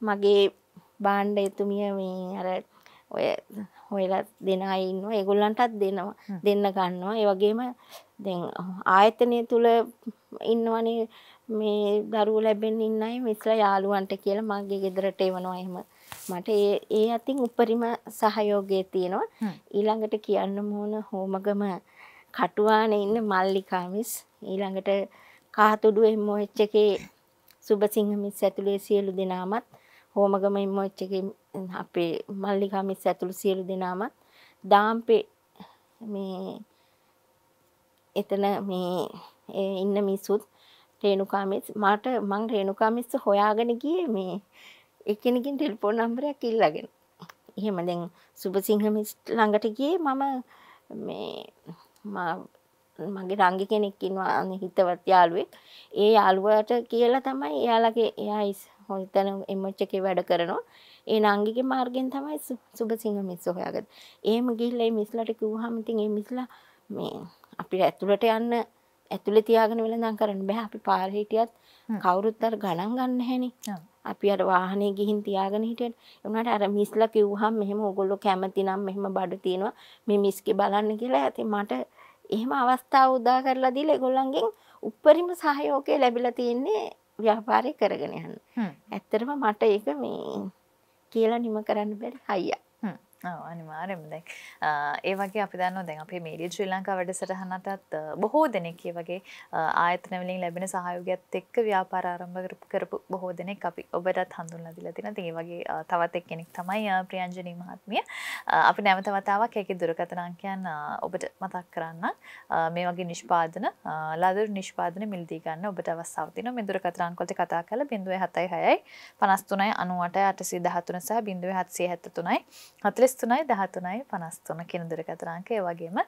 මගේ භාණ්ඩ එතුමිය මේ අර ඔය හොයලා දෙන අය ඉන්නවා. ඒගොල්ලන්ටත් දෙනවා. දෙන්න ගන්නවා. ඒ වගේම දැන් ආයතනය තුල ඉන්නවනේ මේ දරුවෝ ලැබෙන්න ඉන්න අය මිස්ලා යාළුවන්ට කියලා මගේ ගෙදරට එවනවා එහෙම. මට ඒ ඒ අතින් උපරිම සහයෝගය තියෙනවා. ඊළඟට කියන්න ඕන හෝමගම කටුවානේ ඉන්න මල්ලිකා මිස් ඊළඟට කහතුඩු MOH එකේ සුබසිංහ මිස් ඇතුළේ සියලු දෙනාමත් හෝමගම MOH එකේ අපේ මල්ලිකා මිස් ඇතුළු සියලු දෙනාමත් දාම්පේ මේ එතන මේ ඒ ඉන්න මිස්සුත් රේණුකා මිස් මට මං රේණුකා මිස් හොයාගෙන ගියේ මේ එක්කෙනකින් ටෙලිෆෝන් නම්බරයක් ඉල්ලගෙන. එහෙම දැන් සුබසිංහ මිස් ළඟට ගියේ මම මේ මා- මගේ රංගි කෙනෙක් ඉන්නවා හිතවත් යාළුවෙක්. ඒ යාළුවාට කියලා තමයි එයාලගේ එයා හොතන එම්එච් එකේ වැඩ කරනවා. ඒ නංගිගේ මාර්ගෙන් තමයි සුබසිංහ මිස් හොයාගත්තේ. එහෙම ගිහිල්ලා ඒ මිස්ලාට කිව්වහම ඉතින් ඒ මිස්ලා මේ අපිට ඇතුළට යන්න ඇතුළේ තියාගෙන වෙලඳන් කරන්න බෑ. අපි පාරේ හිටියත් කවුරුත් අර ගණන් ගන්න හැනේ ඔව්. අපි අර වාහනේ ගිහින් තියාගෙන හිටියට උනාට අර මිස්ලා කිව්වහම මෙහෙම ඕගොල්ලෝ කැමති නම් මෙහෙම බඩ තියෙනවා මේ මිස්ගේ බලන්න කියලා ඇති මට එහෙම අවස්ථාව උදා කරලා දීලා ඒගොල්ලන්ගෙන් උප්පරිම සහයෝගය ලැබිලා තියෙන්නේ ව්‍යාපාරය කරගෙන යන්න. ඇත්තටම මට ඒක මේ කියලා නිම කරන්න බැරි හයියක්. හ්ම්. ඔව් අනිවාර්යෙන්ම දැන් අ, ඒ වගේ අපි දන්නවා දැන් අපේ මීඩිය ශ්‍රී ලංකා වැඩසටහනටත් අ, බොහෝ දෙනෙක් ඒ වගේ අ, ආයතන වලින් ලැබෙන සහයෝගයත් එක්ක ව්‍යාපාර ආරම්භ කරපු- කරපු බොහෝ දෙනෙක් අපි ඔබටත් හඳුන්ලා දීලා තියෙනවා. ඉතින් ඒ වගේ අ, තවත් එක්කෙනෙක් තමයි අ, ප්‍රියංජනී මහත්මිය. අ, අපි නැවත වතාවක් ඒකේ දුරකථන අංකයන් අ, ඔබට මතක් කරන්න. මේ වගේ නිෂ්පාදන අ, ලදරු නිෂ්පාදන මිලදී ගන්න ඔබට අවස්ථාව තියෙනවා. මේ දුරකථන අංක වලට කතා කරලා 076යි 53යි 98යි 813 සහ 0773යි 43යි 13යි 53 කියන දුරකථන අංකය ඒ වගේම අ,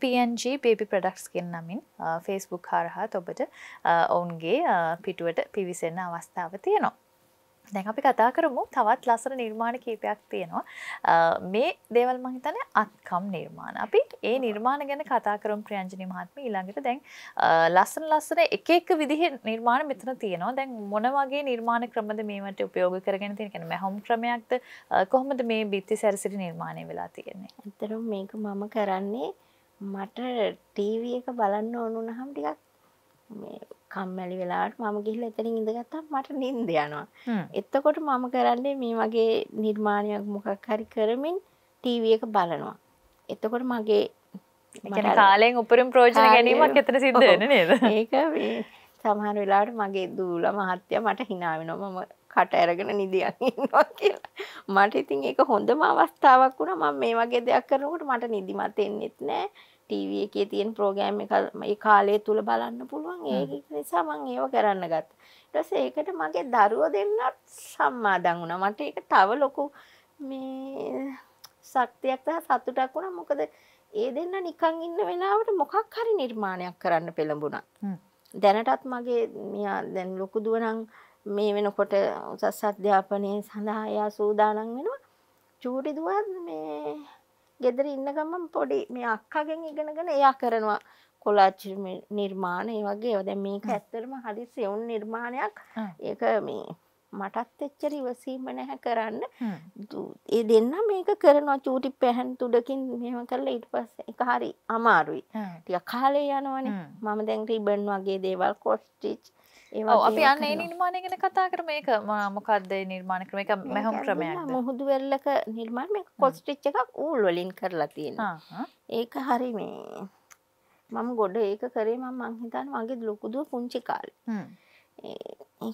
PNG baby products කියන නමින් අ, Facebook හරහාත් ඔබට අ, ඔවුන්ගේ අ, පිටුවට පිවිසෙන්න අවස්ථාව තියෙනවා. දැන් අපි කතා කරමු තවත් ලස්සන නිර්මාණ කීපයක් තියෙනවා. අ, මේ දේවල් මම හිතන්නේ අත්කම් නිර්මාණ. අපි ඒ නිර්මාණ ගැන කතා කරමු ප්‍රියංජනි මහත්මිය ඊළඟට දැන් අ, ලස්සන ලස්සන එක එක විදිහේ නිර්මාණ මෙතන තියෙනවා. දැන් මොන වගේ නිර්මාණ ක්‍රමද මේවට උපයෝග කරගෙන තියෙන්නේ? කියන්නේ මහම් ක්‍රමයක්ද අ, කොහොමද මේ බිත්ති සැරසිලි නිර්මාණය වෙලා තියෙන්නේ? ඇත්තටම මේක මම කරන්නේ මට ටීවී එක බලන්න ඕන වුණාම ටිකක් මේ කම්මැලි වෙලාවට මම ගිහිල්ලා එතනින් ඉඳගත්තාම මට නිින්ද යනවා. එතකොට මම කරන්නේ මේ වගේ නිර්මාණයක් මොකක් හරි කරමින් ටීවී එක බලනවා. එතකොට මගේ මට කාලයෙන් උපරිම ප්‍රයෝජන ගැනීමක් එතන සිද්ධ වෙන්නේ නේද? ඒක මේ සමහර වෙලාවට මගේ දූලා මහත්තයා මට hina වෙනවා මම කට අරගෙන නිදියන් ඉන්නවා කියලා. මට ඉතින් ඒක හොඳම අවස්ථාවක් වුණා මම මේ වගේ දෙයක් කරනකොට මට නිදිමත එන්නෙත් නෑ. ටීවී එකේ තියෙන ප්‍රෝග්‍රෑම් එක ඒ කාලය තුල බලන්න පුළුවන්. ඒක නිසා මම ඒව කරන්න ගත්තා. පස්සේ ඒකට මගේ දරුවෝ දෙන්නත් සම්මාදන් වුණා. මට ඒක තව ලොකු මේ ශක්තියක් සහ සතුටක් වුණා. මොකද ඒ දෙන්න නිකන් ඉන්න වෙලාවට මොකක් හරි නිර්මාණයක් කරන්න පෙළඹුණා. දැනටත් මගේ මෙයා දැන් ලොකු දුව නම් මේ වෙනකොට උසස් අධ්‍යාපනය සඳහා එයා සූදානම් වෙනවා. චූටි දුවත් මේ ගෙදර ඉන්න ගමන් පොඩි මේ අක්කගෙන් ඉගෙනගෙන එයා කරනවා කොලාච් නිර්මාණ ඒ වගේ ඒවා. දැන් මේක ඇත්තටම හරි සෙවුන් නිර්මාණයක්. ඒක මේ මටත් එච්චර ඉවසීම නැහැ කරන්න. ඒ දෙන්න මේක කරනවා චූටි පැහැන් තුඩකින් මෙහෙම කරලා ඊට පස්සේ ඒක හරි අමාරුයි. ටික කාලේ යනවනේ. මම දැන් රිබන් වගේ දේවල් කොස් ස්ටිච් අපි වගේ යන්න ඒ නිර්මාණය ගැන කතා කරමු මේක මොකක්ද නිර්මාණ ක්‍රම? එක මෙහොම් ක්‍රමයක්ද මුහුදු වෙල්ලක නිර්මාණ මේක කොස් ස්ටිච් එකක් ඌල් වලින් කරලා ආ. ඒක හරි මේ මම ගොඩ ඒක කරේ මං හිතන්නේ මගේ ලොකු දුව පුංචි කාලේ.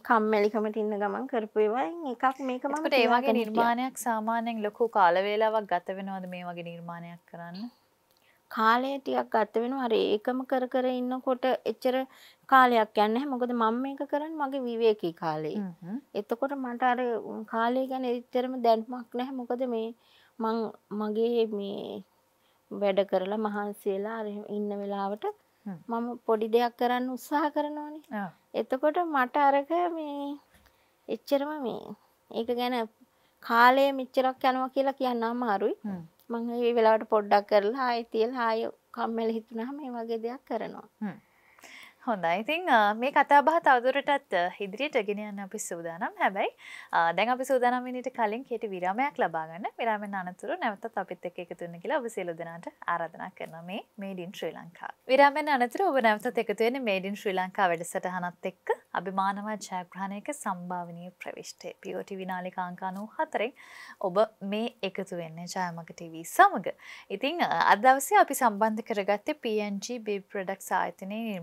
කම්මැලිකමට ඉන්න ගමන් කරපු ඒවායින් එකක් මේක මම එතකොට ඒ වගේ තියාගෙන හිටියා. නිර්මාණයක් සාමාන්‍යයෙන් ලොකු කාල වේලාවක් ගත වෙනවද මේ වගේ නිර්මාණයක් කරන්න කාලය ටිකක් ගත වෙනවා අර ඒකම කර කර ඉන්නකොට එච්චර කාලයක් යන්නේ නැහැ මොකද මම මේක කරන්නේ මගේ විවේකී කාලේ. එතකොට මට අර කාලය ගැන එච්චරම දැනුමක් නැහැ මොකද මේ මං මගේ මේ වැඩ කරලා මහන්සි වෙලා අර ඉන්න වෙලාවට. මම පොඩි දෙයක් කරන්න උත්සාහ කරනවානේ. එතකොට මට අරක මේ එච්චරම මේ ඒක ගැන කාලය මෙච්චරක් යනවා කියලා කියන්න අමාරුයි. හ්ම්. මං ඒ වෙලාවට පොඩ්ඩක් කරලා ආයෙ තියලා ආයෙ කම්මැලි හිතුනහම මේ වගේ දෙයක් කරනවා. හ්ම්. හොඳයි ඉතින් අ, මේ කතාබහ තවදුරටත් අ, ඉදිරියට ගෙන යන්න අපි සූදානම් හැබැයි අ, දැන් අපි සූදානම් වෙන්නට කලින් කෙටි විරාමයක් ලබා ගන්න විරාමෙන් අනතුරු නැවතත් අපිත් එක්ක එකතු වෙන්න කියලා ඔබ සියලු දෙනාට ආරාධනා කරනවා මේ මේඩ් ඉන් ශ්‍රී ලංකා. විරාමෙන් අනතුරු ඔබ නැවතත් එකතු වෙන්නේ මේඩ් ඉන් ශ්‍රී ලංකා වැඩසටහනත් එක්ක අභිමානව ජයග්‍රහණයක සම්භාවනීය ප්‍රවිෂ්ටේ POT විනාලිකා අංක 94න් ඔබ මේ එකතු වෙන්නේ ජයමග TV සමග. ඉතින් අ, අද දවසේ අපි සම්බන්ධ කරගත්තේ PNG Baby Products ආයතනයේ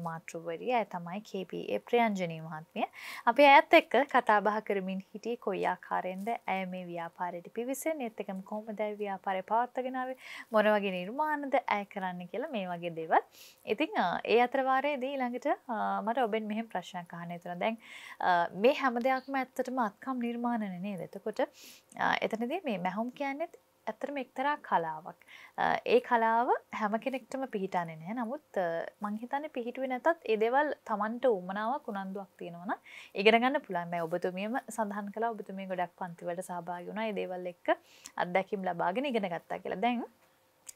නිර්මාතෘවරිය ඇය තමයි KPA ප්‍රියංජනී මහත්මිය. අපි ඇයත් එක්ක කතා බහ කරමින් හිටියේ කොයි ආකාරයෙන්ද ඇය මේ ව්‍යාපාරයට පිවිසෙන්නේ ඒත් එක්කම කොහොමද ඇය ව්‍යාපාරය පවත්වාගෙන ආවේ මොන වගේ නිර්මාණද ඇය කරන්න කියලා මේ වගේ දේවල්. ඉතින් අ, ඒ අතර වාරයේදී ඊළඟට අ, මට ඔබෙන් මෙහෙම ප්‍රශ්නයක් අහන්න හිතුණා. දැන් අ, මේ හැම දෙයක්ම ඇත්තටම අත්කම් නිර්මාණනේ නේද? එතකොට අ, එතනදී මේ මැහුම් කියන්නේත් ඇත්තටම එක්තරා කලාවක්. අ, ඒ කලාව හැම කෙනෙක්ටම පිහිටන්නේ නැහැ. නමුත් අ, මං හිතන්නේ පිහිටුවේ නැතත් ඒ දේවල් Tamanට උමනාවක් උනන්දුවක් තියෙනවා නම් ඉගෙන ගන්න පුළුවන්. මම ඔබතුමියම සඳහන් කළා ඔබතුමිය ගොඩක් පන්ති වලට සහභාගී වුණා. ඒ දේවල් එක්ක අත්දැකීම් ලබාගෙන ඉගෙන ගත්තා කියලා. දැන්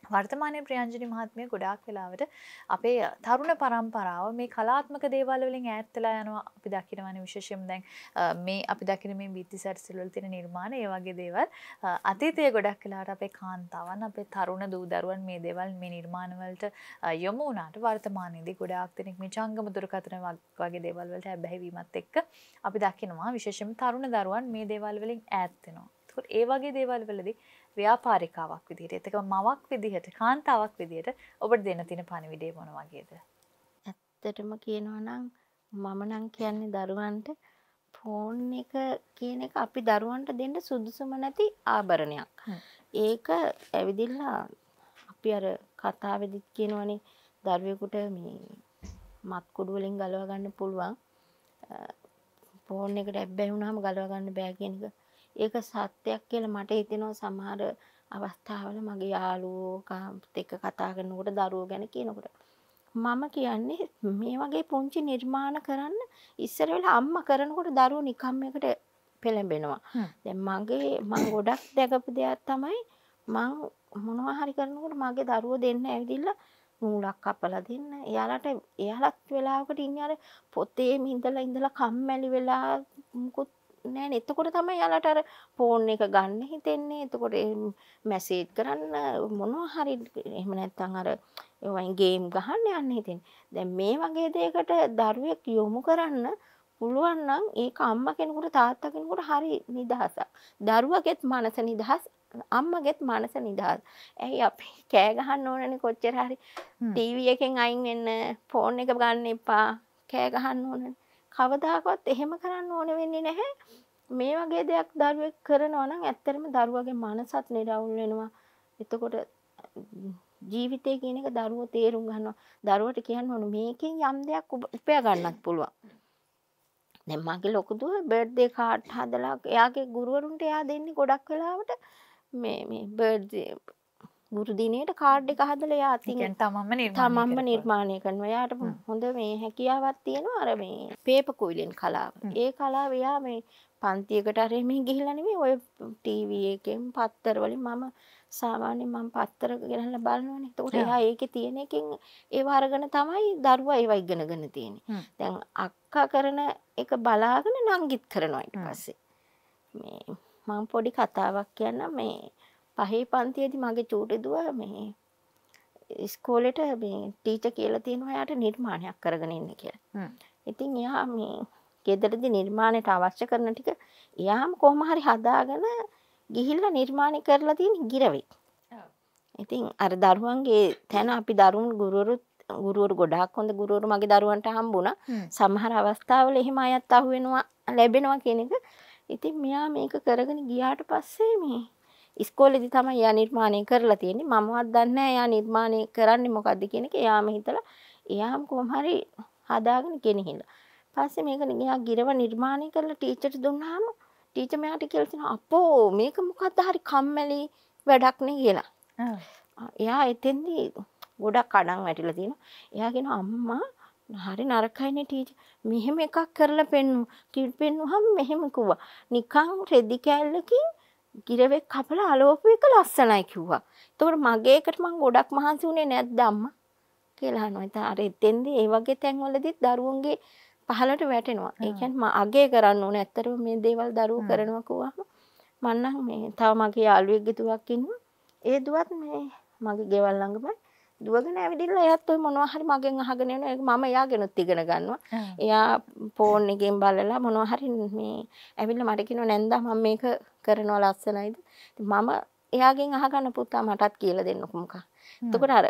වර්තමානය ප්‍රියංජනි මහත්මය ගොඩාක් වෙලාවට අපේ තරුණ පරම්පරාව මේ කලාත්මක දේවල් වලින් ඈත්වෙලා යනවා අපි දකිනවනේ විශේෂයෙන් දැන් මේ අපි දකින මේ බිත්ති සැරසිලි වල තියෙන නිර්මාණ ඒ වගේ දේවල් අතීතයේ ගොඩක් වෙලාවට අපේ කාන්තාවන් අපේ තරුණ දූ දරුවන් මේ දේවල් මේ නිර්මාණ වලට යොමු වුණාට වර්තමානයේදී ගොඩාක් දෙනෙක් මේ චංගම දුරකථන වගේ දේවල් වලට ඇබ්බැහි වීමත් එක්ක අපි දකිනවා විශේෂයෙන්ම තරුණ දරුවන් මේ දේවල් වලින් ඈත් වෙනවා. ඒකට ඒ වගේ දේවල් වලදී ව්‍යාපාරිකාවක් විදිහට එතක මවක් විදිහට කාන්තාවක් විදිහට ඔබට දෙන්න තියෙන පණිවිඩය මොන වගේද? ඇත්තටම කියනවා නම් මම නම් කියන්නේ දරුවන්ට ෆෝන් එක කියන එක අපි දරුවන්ට දෙන්න සුදුසුම නැති ආභරණයක්. ඒක ඇවිදිලා අපි අර කතාවෙදිත් කියනවනේ දරුවෙකුට මේ මත් කුඩු වලින් ගලව ගන්න පුළුවන්. ෆෝන් එකට ඇබ්බැහි වුණාම ගලව ගන්න බෑ කියන එක. ඒක සත්‍යයක් කියලා මට හිතෙනවා සමහර අවස්ථාවල මගේ යාළුවෝ එක්ක කතා කරනකොට දරුවෝ ගැන කියනකොට මම කියන්නේ මේ වගේ පුංචි නිර්මාණ කරන්න ඉස්සර වෙලා අම්මා කරනකොට දරුවෝ නිකම් එකට පෙළඹෙනවා. දැන් මගේ මම ගොඩක් දැකපු දෙයක් තමයි මං මොනවා හරි කරනකොට මගේ දරුවෝ දෙන්න ඇවිදින්න නූලක් කපලා දෙන්න. එයාලට එයාලත් වෙලාවකට ඉන්නේ අර පොතේ ඉඳලා ඉඳලා කම්මැලි වෙලා මුකුත් නෑ එතකොට තමයි යාලට අර ෆෝන් එක ගන්න හිතෙන්නේ. එතකොට මැසේජ් කරන්න මොනවා හරි එහෙම නැත්නම් අර ඒවයින් ගේම් ගහන්න යන්න හිතෙන්නේ. දැන් මේ වගේ දෙයකට දරුවෙක් යොමු කරන්න පුළුවන් නම් ඒක අම්මා කෙනෙකුට තාත්තා කෙනෙකුට හරි නිදහසක්. දරුවගෙත් මනස නිදහස් අම්මගෙත් මනස නිදහස්. ඇයි අපි කෑ ගහන්න ඕනනේ කොච්චර හරි ටීවී එකෙන් අයින් වෙන්න ෆෝන් එක ගන්න එපා. කෑ ගහන්න ඕනනේ. කවදාකවත් එහෙම කරන්න ඕන වෙන්නේ නැහැ. මේ වගේ දෙයක් දරුවෙක් කරනවා නම් ඇත්තටම දරුවගේ මනසත් නිරවුල් වෙනවා. එතකොට ජීවිතය කියන එක දරුවෝ තේරුම් ගන්නවා. දරුවට කියන්න ඕන මේකෙන් යම් දෙයක් උපයා ගන්නත් පුළුවන්. දැන් මගේ ලොකු දුව බර්ත්ඩේ කාඩ් හදලා එයාගේ ගුරුවරුන්ට එයා දෙන්නේ ගොඩක් වෙලාවට මේ මේ බර්ත්ඩේ ගුරු දිනේට කාඩ් එක හදලා එයා අතින් තමන්ම තමන්ම නිර්මාණය කරනවා. එයාට හොඳ මේ හැකියාවක් තියෙනවා අර මේ පේපර් කුයිලෙන් කලාව. ඒ කලාව එයා මේ පන්තියකට අර මේ ගිහිල්ලා නෙමෙයි ඔය ටීවී එකෙන් පත්තර වලින් මම සාමාන්‍යයෙන් මම පත්තර ගෙනල්ලා බලනවනේ. එතකොට එයා ඒකේ තියෙන එකෙන් ඒව අරගෙන තමයි දරුවා ඒව ඉගෙනගෙන තියෙන්නේ. දැන් අක්කා කරන එක බලාගෙන නංගිත් කරනවා ඊට පස්සේ. මේ මම පොඩි කතාවක් කියන්නම් මේ පහේ පන්තියේදී මගේ චූටි දුව මේ ඉස්කෝලේට මේ ටීචර් කියලා තියෙනවා එයාට නිර්මාණයක් කරගෙන ඉන්න කියලා. ඉතින් එයා මේ ගෙදරදී නිර්මාණයට අවශ්‍ය කරන ටික එයාම කොහොම හරි හදාගෙන ගිහිල්ලා නිර්මාණය කරලා තියෙන ගිරවෙක්. ඉතින් අර දරුවන්ගේ තැන අපි දරුවන් ගුරුවරුත් ගුරුවරු ගොඩාක් හොඳ ගුරුවරු මගේ දරුවන්ට හම්බුණා. සමහර අවස්ථාවල එහෙම අයත් අහු වෙනවා ලැබෙනවා කියන එක. ඉතින් මෙයා මේක කරගෙන ගියාට පස්සේ මේ ඉස්කෝලේදී තමයි එයා නිර්මාණය කරලා තියෙන්නේ. මමවත් දන්නේ නැහැ එයා නිර්මාණය කරන්නේ මොකද්ද කියන එක. එයාම හිතලා එයාම කොහොම හරි හදාගෙන ගෙනහිල්ලා. පස්සේ මේක එයා ගිරව නිර්මාණය කරලා ටීචර්ට දුන්නාම ටීචර් මෙයාට කියලා තිනවා අපෝ මේක මොකද්ද හරි කම්මැලි වැඩක් නේ කියලා. එයා එතෙන්දී ගොඩක් කඩන් වැටිලා තියෙනවා. එයා කියනවා අම්මා හරි නරකයිනේ ටීචර්. මෙහෙම එකක් කරලා පෙන්නු. කිව් පෙන්නුවහම මෙහෙම කිව්වා. නිකන් රෙදි කෑල්ලකින් ගිරවෙක් කපලා අලෝපු එක ලස්සනයි කිව්වා. එතකොට මගේ එකට මං ගොඩක් මහන්සි වුණේ නැද්ද අම්මා කියලා අහනවා. ඉතින් අර එතෙන්දී ඒ වගේ තැන්වලදීත් දරුවන්ගේ පහලට වැටෙනවා. ඒ කියන්නේ අගේ කරන්න ඕනේ. ඇත්තටම මේ දේවල් දරුවෝ කරනවා කිව්වම මම නම් මේ තව මගේ යාළුවෙක්ගේ දුවක් ඉන්නවා. ඒ දුවත් මේ මගේ ගෙවල් ළඟමයි. දුවගෙන ඇවිදින්න එයාත් ඔය මොනවා හරි මගෙන් අහගෙන එනවා. ඒක මම එයාගෙනුත් ඉගෙන ගන්නවා. එයා ෆෝන් එකෙන් බලලා මොනවා හරි මේ ඇවිල්ලා මට කියනවා නැන්දා මම මේක කරනවා ලස්සනයිද? මම එයාගෙන් අහගන්න පුතා මටත් කියලා දෙන්නකො මොකක්. එතකොට අර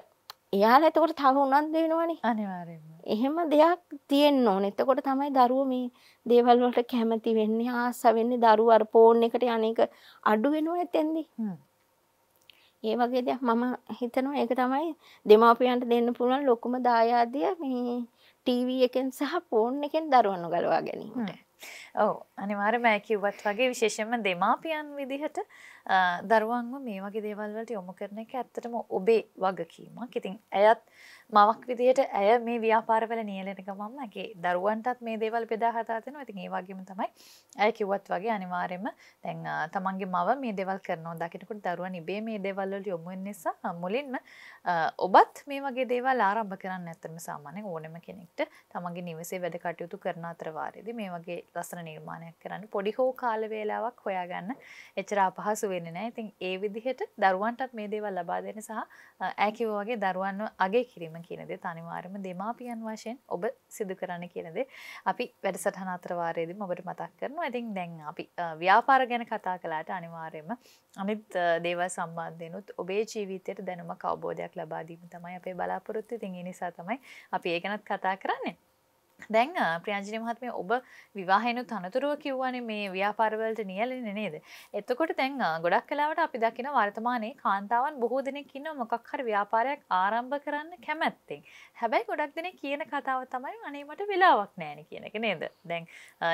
එයාලා එතකොට තව උනන්දු වෙනවනේ. අනිවාර්යයෙන්ම. එහෙම දෙයක් තියෙන්න ඕනේ. එතකොට තමයි දරුවෝ මේ දේවල් වලට කැමති වෙන්නේ, ආස වෙන්නේ. දරුවෝ අර ෆෝන් එකට යන්නේක අඩු වෙනවා එතෙන්දී. ඒ වගේ දෙයක් මම හිතනවා ඒක තමයි දෙමාපියන්ට දෙන්න පුළුවන් ලොකුම දායාදය මේ ටීවී එකෙන් සහ ෆෝන් එකෙන් දරුවන්ව ගලවා ගැනීමට. ඔව් අනිවාර්යයෙන්ම ඒ කිව්වත් වගේ විශේෂයෙන්ම දෙමාපියන් විදිහට දරුවන්ව මේ වගේ දේවල් වලට යොමු කරන එක ඇත්තටම ඔබේ වගකීමක්. ඉතින් ඇයත් මවක් විදිහට ඇය මේ ව්‍යාපාරවල නියලෙන ගමන් මගේ දරුවන්ටත් මේ දේවල් බෙදා හදා දෙනවා. ඉතින් ඒ වගේම තමයි ඇය කිව්වත් වගේ අනිවාර්යයෙන්ම දැන් තමන්ගේ මව මේ දේවල් කරනවා දකිනකොට දරුවන් ඉබේ මේ දේවල් වලට යොමු වෙන නිසා මුලින්ම ඔබත් මේ වගේ දේවල් ආරම්භ කරන්න ඇත්තටම සාමාන්‍යයෙන් ඕනෙම කෙනෙක්ට තමන්ගේ නිවසේ වැඩ කටයුතු කරන අතර වාරයේදී මේ වගේ ලස්සන නිර්මාණයක් කරන්න පොඩි හෝ කාල වේලාවක් හොයාගන්න එච්චර අපහසු වෙන්නේ නැහැ. ඉතින් ඒ විදිහට දරුවන්ටත් මේ දේවල් ලබා දෙන සහ ඈ කිව්වා වගේ දරුවන්ව අගය කිරීම කියන දේ අනිවාර්යයෙන්ම දෙමාපියන් වශයෙන් ඔබ සිදු කරන්න කියන දේ අපි වැඩසටහන අතර වාරයේදීම ඔබට මතක් කරනවා. ඉතින් දැන් අපි ව්‍යාපාර ගැන කතා කළාට අනිවාර්යයෙන්ම අනිත් දේවල් සම්බන්ධයෙන්ුත් ඔබේ ජීවිතයට දැනුමක් අවබෝධයක් ලබා දීම තමයි අපේ බලාපොරොත්තු. ඉතින් ඒ නිසා තමයි අපි ඒ ගැනත් කතා කරන්නේ. දැන් ප්‍රියංජනි මහත්මිය ඔබ විවාහයනු තනතුරුව කිව්වනේ මේ ව්‍යාපාරවලට නියැලෙන්නේ නේද? එතකොට දැන් ගොඩක් කලාවට අපි දකින වර්තමානයේ කාන්තාවන් බොහෝ දෙනෙක් ඉන්නවා මොකක් හරි ව්‍යාපාරයක් ආරම්භ කරන්න කැමැත්තෙන්. හැබැයි ගොඩක් දෙනෙක් කියන කතාව තමයි අනේ මට වෙලාවක් නැහැ කියන එක නේද? දැන්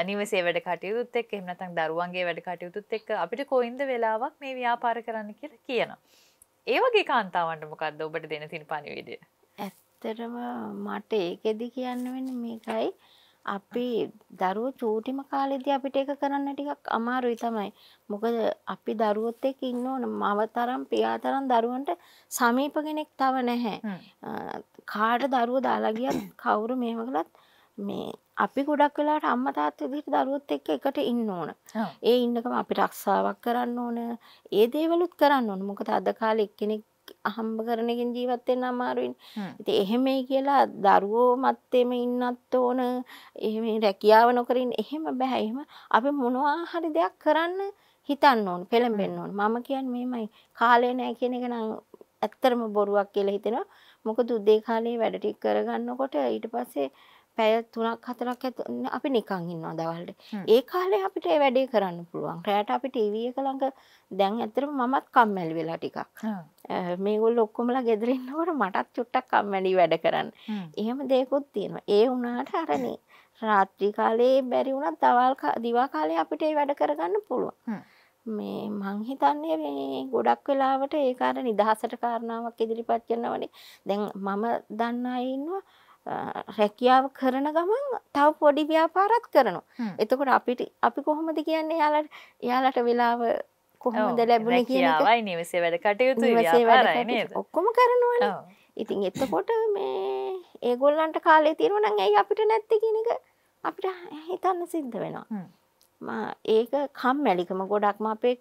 නිවසේ වැඩ කටයුතුත් එක්ක එහෙම නැත්නම් දරුවන්ගේ වැඩ කටයුතුත් එක්ක අපිට කොයින්ද වෙලාවක් මේ ව්‍යාපාර කරන්න කියලා කියනවා. ඒ වගේ කාන්තාවන්ට මොකද්ද ඔබට දෙන තින පණිවිඩය? ඇත්තටම මට ඒකෙදි කියන්න වෙන්නේ මේකයි අපි දරුවෝ චූටිම කාලෙදී අපිට ඒක කරන්න ටිකක් අමාරුයි තමයි. මොකද අපි දරුවොත් එක්ක ඉන්න ඕන මව තරම් පියා තරම් දරුවන්ට සමීප කෙනෙක් තව නැහැ. කාට දරුවෝ දාලා ගියත් කවුරු මේව කළත් මේ අපි ගොඩක් වෙලාවට අම්මා තාත්තා විදිහට දරුවොත් එක්ක එකට ඉන්න ඕන. ඒ ඉන්නකම අපි රක්ෂාවක් කරන්න ඕන. ඒ දේවලුත් කරන්න ඕන. මොකද අද කාලේ එක්කෙනෙක් හම්බ කරන එකෙන් ජීවත් වෙන්න අමාරුයිනේ. ඉතින් එහෙමයි කියලා දරුවෝ මත්තේම ඉන්නත් ඕන. එහෙම රැකියාව නොකර ඉන්න එහෙම බෑ. එහෙම අපි මොනවා හරි දෙයක් කරන්න හිතන්න ඕන. පෙළඹෙන්න ඕන. මම කියන්නේ මේමයි කාලය නැහැ කියන එක නම් ඇත්තරම බොරුවක් කියලා හිතෙනවා. මොකද උදේ කාලේ වැඩ ටික කරගන්නකොට ඊට පස්සේ පැය තුනක් හතරක් අපි නිකන් ඉන්නවා දවල්ට. ඒ කාලේ අපිට ඒ වැඩේ කරන්න පුළුවන්. රැයට අපි ටීවී එක ළඟ දැන් ඇත්තටම මමත් කම්මැලි වෙලා ටිකක්. මේගොල්ලෝ ඔක්කොමලා ගෙදර ඉන්නකොට මටත් චුට්ටක් කම්මැලි වැඩ කරන්න. එහෙම දේකුත් තියෙනවා. ඒ වුණාට අරනේ රාත්‍රී කාලේ බැරි වුණත් දවල් දිවා කාලේ අපිට ඒ වැඩ කරගන්න පුළුවන්. මේ මං හිතන්නේ මේ ගොඩක් වෙලාවට ඒක අර නිදහසට කාරණාවක් ඉදිරිපත් කරනවනේ. දැන් මම දන්න අය ඉන්නවා රැකියාව කරන ගමන් තව පොඩි ව්‍යාපාරත් කරනවා. එතකොට අපිට අපි කොහොමද කියන්නේ යාලට යාලට වෙලාව කොහොමද ලැබුණේ කියන එක. වයි නිවසේ වැඩ කටයුතු ව්‍යාපාරයි නේද? ඔක්කොම කරනවනේ. ඉතින් එතකොට මේ ඒගොල්ලන්ට කාලේ තියෙනවා නම් ඇයි අපිට නැත්තේ කියන එක අපිට හිතන්න සිද්ධ වෙනවා. ඒක කම්මැලිකම ගොඩක්ම අපේ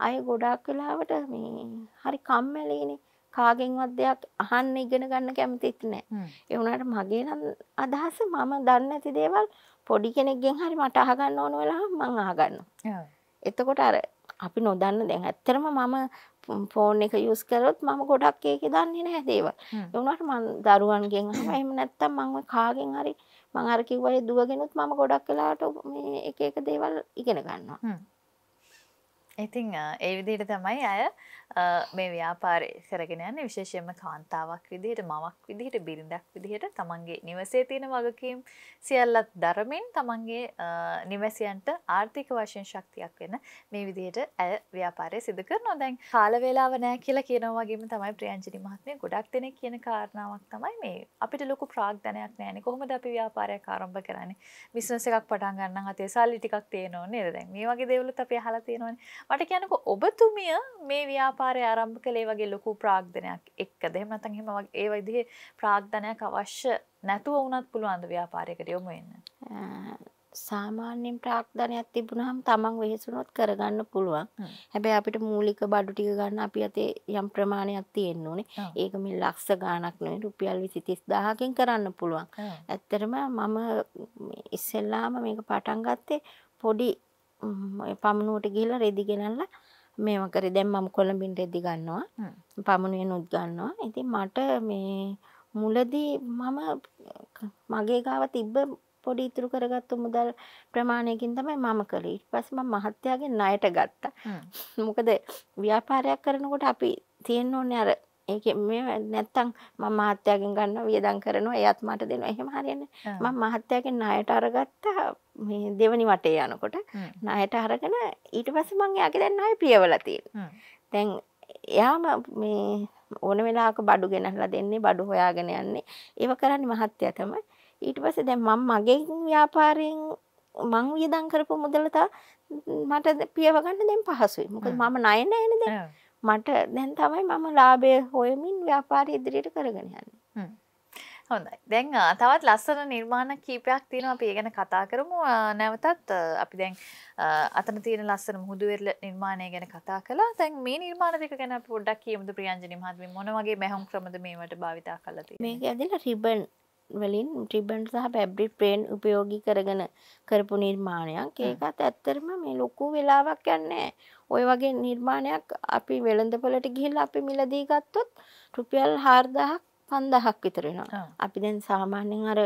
අය ගොඩක් වෙලාවට මේ හරි කම්මැලිනේ. කාගෙන්වත් දෙයක් අහන්න ඉගෙන ගන්න කැමතිත් නෑ. ඒ වුණාට මගේ නම් අදහස මම දන්නේ නැති දේවල් පොඩි කෙනෙක්ගෙන් හරි මට අහගන්න ඕන වෙලාව මම අහගන්නවා. එතකොට අර අපි නොදන්න දැන් ඇත්තටම මම ෆෝන් එක යූස් කරොත් මම ගොඩක් ඒකේ දන්නේ නැහැ දේවල්. ඒ වුණාට මම දරුවන්ගෙන් අහම එහෙම නැත්තම් මම කාගෙන් හරි මම අර කිව්වා දුවගෙනුත් මම ගොඩක් වෙලාවට මේ එක එක දේවල් ඉගෙන ගන්නවා. ඉතින් ඒ විදිහට තමයි අය මේ ව්‍යාපාරය කරගෙන යන්නේ විශේෂයෙන්ම කාන්තාවක් විදිහට මවක් විදිහට බිරිඳක් විදිහට තමන්ගේ නිවසේ තියෙන වගකීම් සියල්ලත් දරමින් තමන්ගේ නිවැසියන්ට ආර්ථික වශයෙන් ශක්තියක් වෙන මේ විදිහට ඇය ව්‍යාපාරය සිදු කරනවා. දැන් කාල වේලාව නැහැ කියලා කියනවා වගේම තමයි ප්‍රියංජලි මහත්මිය ගොඩක් දෙනෙක් කියන කාරණාවක් තමයි මේ අපිට ලොකු ප්‍රාග්ධනයක් නැහැනේ. කොහොමද අපි ව්‍යාපාරයක් ආරම්භ කරන්නේ? බිස්නස් එකක් පටන් ගන්න අතේ සල්ලි ටිකක් තියෙනව නේද? දැන් මේ වගේ දේවලුත් අපි අහලා තියෙනවනේ. මට කියන්නකෝ ඔබතුමිය මේ ව්‍යාපාරය ආරම්භ කළේ වගේ ලොකු ප්‍රාග්ධනයක් එක්කද? එහෙම නැත්නම් එහෙම වගේ ඒ විදිහේ ප්‍රාග්ධනයක් අවශ්‍ය නැතුව වුණත් පුළුවන් ද ව්‍යාපාරයකට යොමු වෙන්න? සාමාන්‍යයෙන් ප්‍රාග්ධනයක් තිබුණාම තමන් වෙහෙසුනොත් කරගන්න පුළුවන්. හැබැයි අපිට මූලික බඩු ටික ගන්න අපි අතේ යම් ප්‍රමාණයක් තියෙන්න ඕනේ. ඒක මේ ලක්ෂ ගාණක් නෙවෙයි රුපියල් 20 30000කින් කරන්න පුළුවන්. ඇත්තටම මම ඉස්සෙල්ලාම මේක පටන් ගත්තේ පොඩි පමණුවට ගිහිල්ලා රෙදි ගෙනල්ලා මේව කරේ. දැන් මම කොළඹින් රෙදි ගන්නවා. පමණුවෙනුත් ගන්නවා. ඉතින් මට මේ මුලදී මම මගේ ගාව තිබ්බ පොඩි ඉතුරු කරගත්තු මුදල් ප්‍රමාණයකින් තමයි මම කළේ. ඊට පස්සේ මම මහත්තයාගෙන් ණයට ගත්තා. මොකද ව්‍යාපාරයක් කරනකොට අපි තියෙන්න ඕනේ අර ඒක මේ නැත්තම් මම මහත්තයාගෙන් ගන්නවා වියදම් කරනවා එයාත් මට දෙනවා. එහෙම හරියන්නේ මම මහත්තයාගෙන් ණයට අරගත්තා මේ දෙවනි වටේ යනකොට ණයට අරගෙන ඊට පස්සේ මම එයාගේ දැන් ණය පියවලා තියෙනවා. දැන් එයාම මේ ඕන වෙලාවක බඩු ගෙනහලා දෙන්නේ බඩු හොයාගෙන යන්නේ. ඒව කරන්නේ මහත්තයා තමයි. ඊට පස්සේ දැන් මම මගේ ව්‍යාපාරයෙන් මං වියදම් කරපු මුදල මට පියව ගන්න දැන් පහසුයි. මොකද මම ණය නැහැනේ දැන් මට දැන් තමයි මම ලාභය හොයමින් ව්‍යාපාරය ඉදිරියට කරගෙන යන්නේ හොඳයි. දැන් තවත් ලස්සන නිර්මාණ කීපයක් තියෙනවා අපි ඒ ගැන කතා කරමු. නැවතත් අපි දැන් අතන තියෙන ලස්සන මුහුදු වෙරළ නිර්මාණය ගැන කතා කළා. දැන් මේ නිර්මාණ දෙක ගැන අපි පොඩ්ඩක් කියමුද ප්‍රියංජනි මහත්මිය මොන වගේ මැහුම් ක්‍රමද මේවට භාවිතා කරලා තියෙන්නේ? මේක ඇදලා රිබන් වලින් රිබන් සහ පැබ්‍රික් ප්‍රේන් උපයෝගී කරගෙන කරපු නිර්මාණයක්. ඒකත් ඇත්තටම මේ ලොකු වෙලාවක් යන්නේ ඔය වගේ නිර්මාණයක් අපි වෙළඳපොළට ගිහිල්ලා අපි මිලදී ගත්තොත් රුපියල් 4000ක් 5000ක් විතර වෙනවා. අපි දැන් සාමාන්‍යයෙන් අර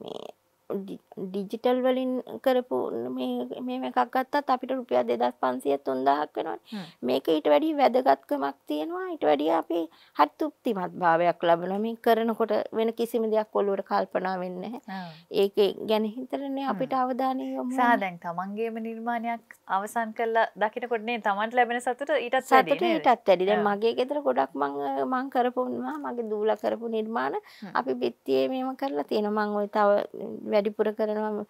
මේ ඩිජිටල් වලින් කරපු මේ එකක් ගත්තත් අපිට රුපියල් 2500 3000ක් වෙනවනේ. මේක ඊට වැඩිය වැදගත්කමක් තියෙනවා. ඊට වැඩිය අපි හරි තෘප්තිමත් භාවයක් ලබනවා. මේ කරනකොට වෙන කිසිම දෙයක් ඔළුවට කල්පනා වෙන්නේ නැහැ. ඒකේ ගැන හිතන්නේ අපිට අවධානය යොමු සා දැන් තමන්ගේම නිර්මාණයක් අවසන් කරලා දකිනකොට නේ තමන්ට ලැබෙන සතුට ඊටත් වැඩි සතුට ඊටත් වැඩි. දැන් මගේ ගෙදර ගොඩක් මං මං කරපුවා මගේ දූලා කරපු නිර්මාණ අපි බිත්තියේ මේව කරලා තියෙනවා. මං ওই තව වැඩිපුර කරනවා.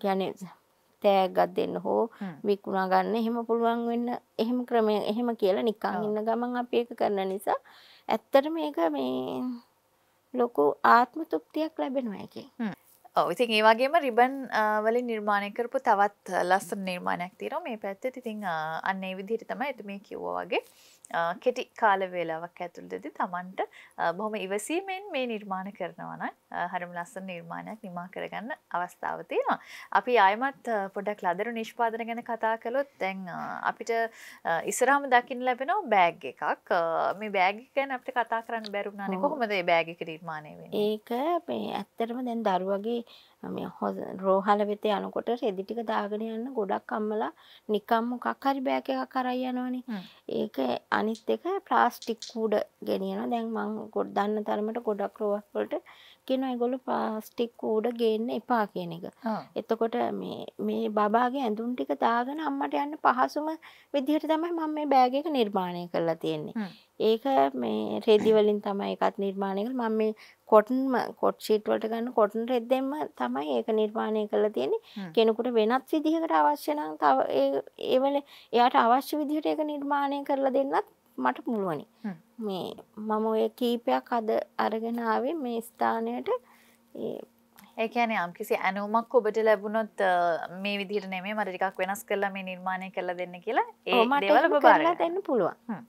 කියන්නේ තෑග්ගක් දෙන්න හෝ විකුණා ගන්න එහෙම පුළුවන් වෙන්න එහෙම ක්‍රමය එහෙම කියලා නිකන් ඉන්න ගමන් අපි ඒක කරන නිසා ඇත්තට මේක මේ ලොකු ආත්ම තෘප්තියක් ලැබෙනවා එකෙන්. ඔව්. ඉතින් ඒ වගේම රිබන් වලින් නිර්මාණය කරපු තවත් ලස්සන නිර්මාණයක් තියෙනවා. මේ පැත්තේ. ඉතින් අන්න ඒ විදිහට තමයි එතුමිය කිව්වා වගේ කෙටි කාල වේලාවක් ඇතුළතදී Tamanට බොහොම ඉවසීමෙන් මේ නිර්මාණ කරනවා නම් හරිම ලස්සන නිර්මාණයක් නිමා කරගන්න අවස්ථාව තියෙනවා. අපි ආයමත් පොඩ්ඩක් ලදරු නිෂ්පාදන ගැන කතා කළොත් දැන් අපිට ඉස්සරහම දකින්න ලැබෙනවා බෑග් එකක්. මේ බෑග් එක ගැන අපිට කතා කරන්න බැරුණානේ කොහොමද මේ බෑග් එක නිර්මාණය වෙන්නේ? ඒක මේ ඇත්තටම දැන් දරුවගේ මේ රෝහල වෙත යනකොට රෙදි ටික දාගෙන යන්න ගොඩක් අම්මලා නිකම් මොකක් හරි බෑග් එකක් අරන් යනවනේ. ඒක අනිත් එක ප්ලාස්ටික් කූඩ ගෙනියනවා. දැන් මං ගොඩ දන්න තරමට ගොඩක් රෝහල් වලට කියනවා ඒගොල්ලෝ ප්ලාස්ටික් කූඩ ගේන්න එපා කියන එක. එතකොට මේ බබාගේ ඇඳුම් ටික දාගෙන අම්මට යන්න පහසුම විදිහට තමයි මම මේ බෑග් එක නිර්මාණය කරලා තියෙන්නේ. ඒක මේ රෙදි වලින් තමයි ඒකත් නිර්මාණය කරලා මම මේ කොටන් කොට් ෂීට් වලට ගන්න කොටන් රෙද්දෙන්ම තමයි ඒක නිර්මාණය කරලා තියෙන්නේ. කෙනෙකුට වෙනත් විදිහකට අවශ්‍ය නම් තව ඒ ඒවල එයාට අවශ්‍ය විදිහට ඒක නිර්මාණය කරලා දෙන්නත් මට පුළුවනි. මේ මම ඔය කීපයක් අද අරගෙන ආවේ මේ ස්ථානයට ඒ ඒ කියන්නේ යම්කිසි ඇනෝමක් ඔබට ලැබුණොත් මේ විදිහට නෙමෙයි මට ටිකක් වෙනස් කරලා මේ නිර්මාණය කරලා දෙන්න කියලා ඒ ඔබ කරලා දෙන්න පුළුවන්.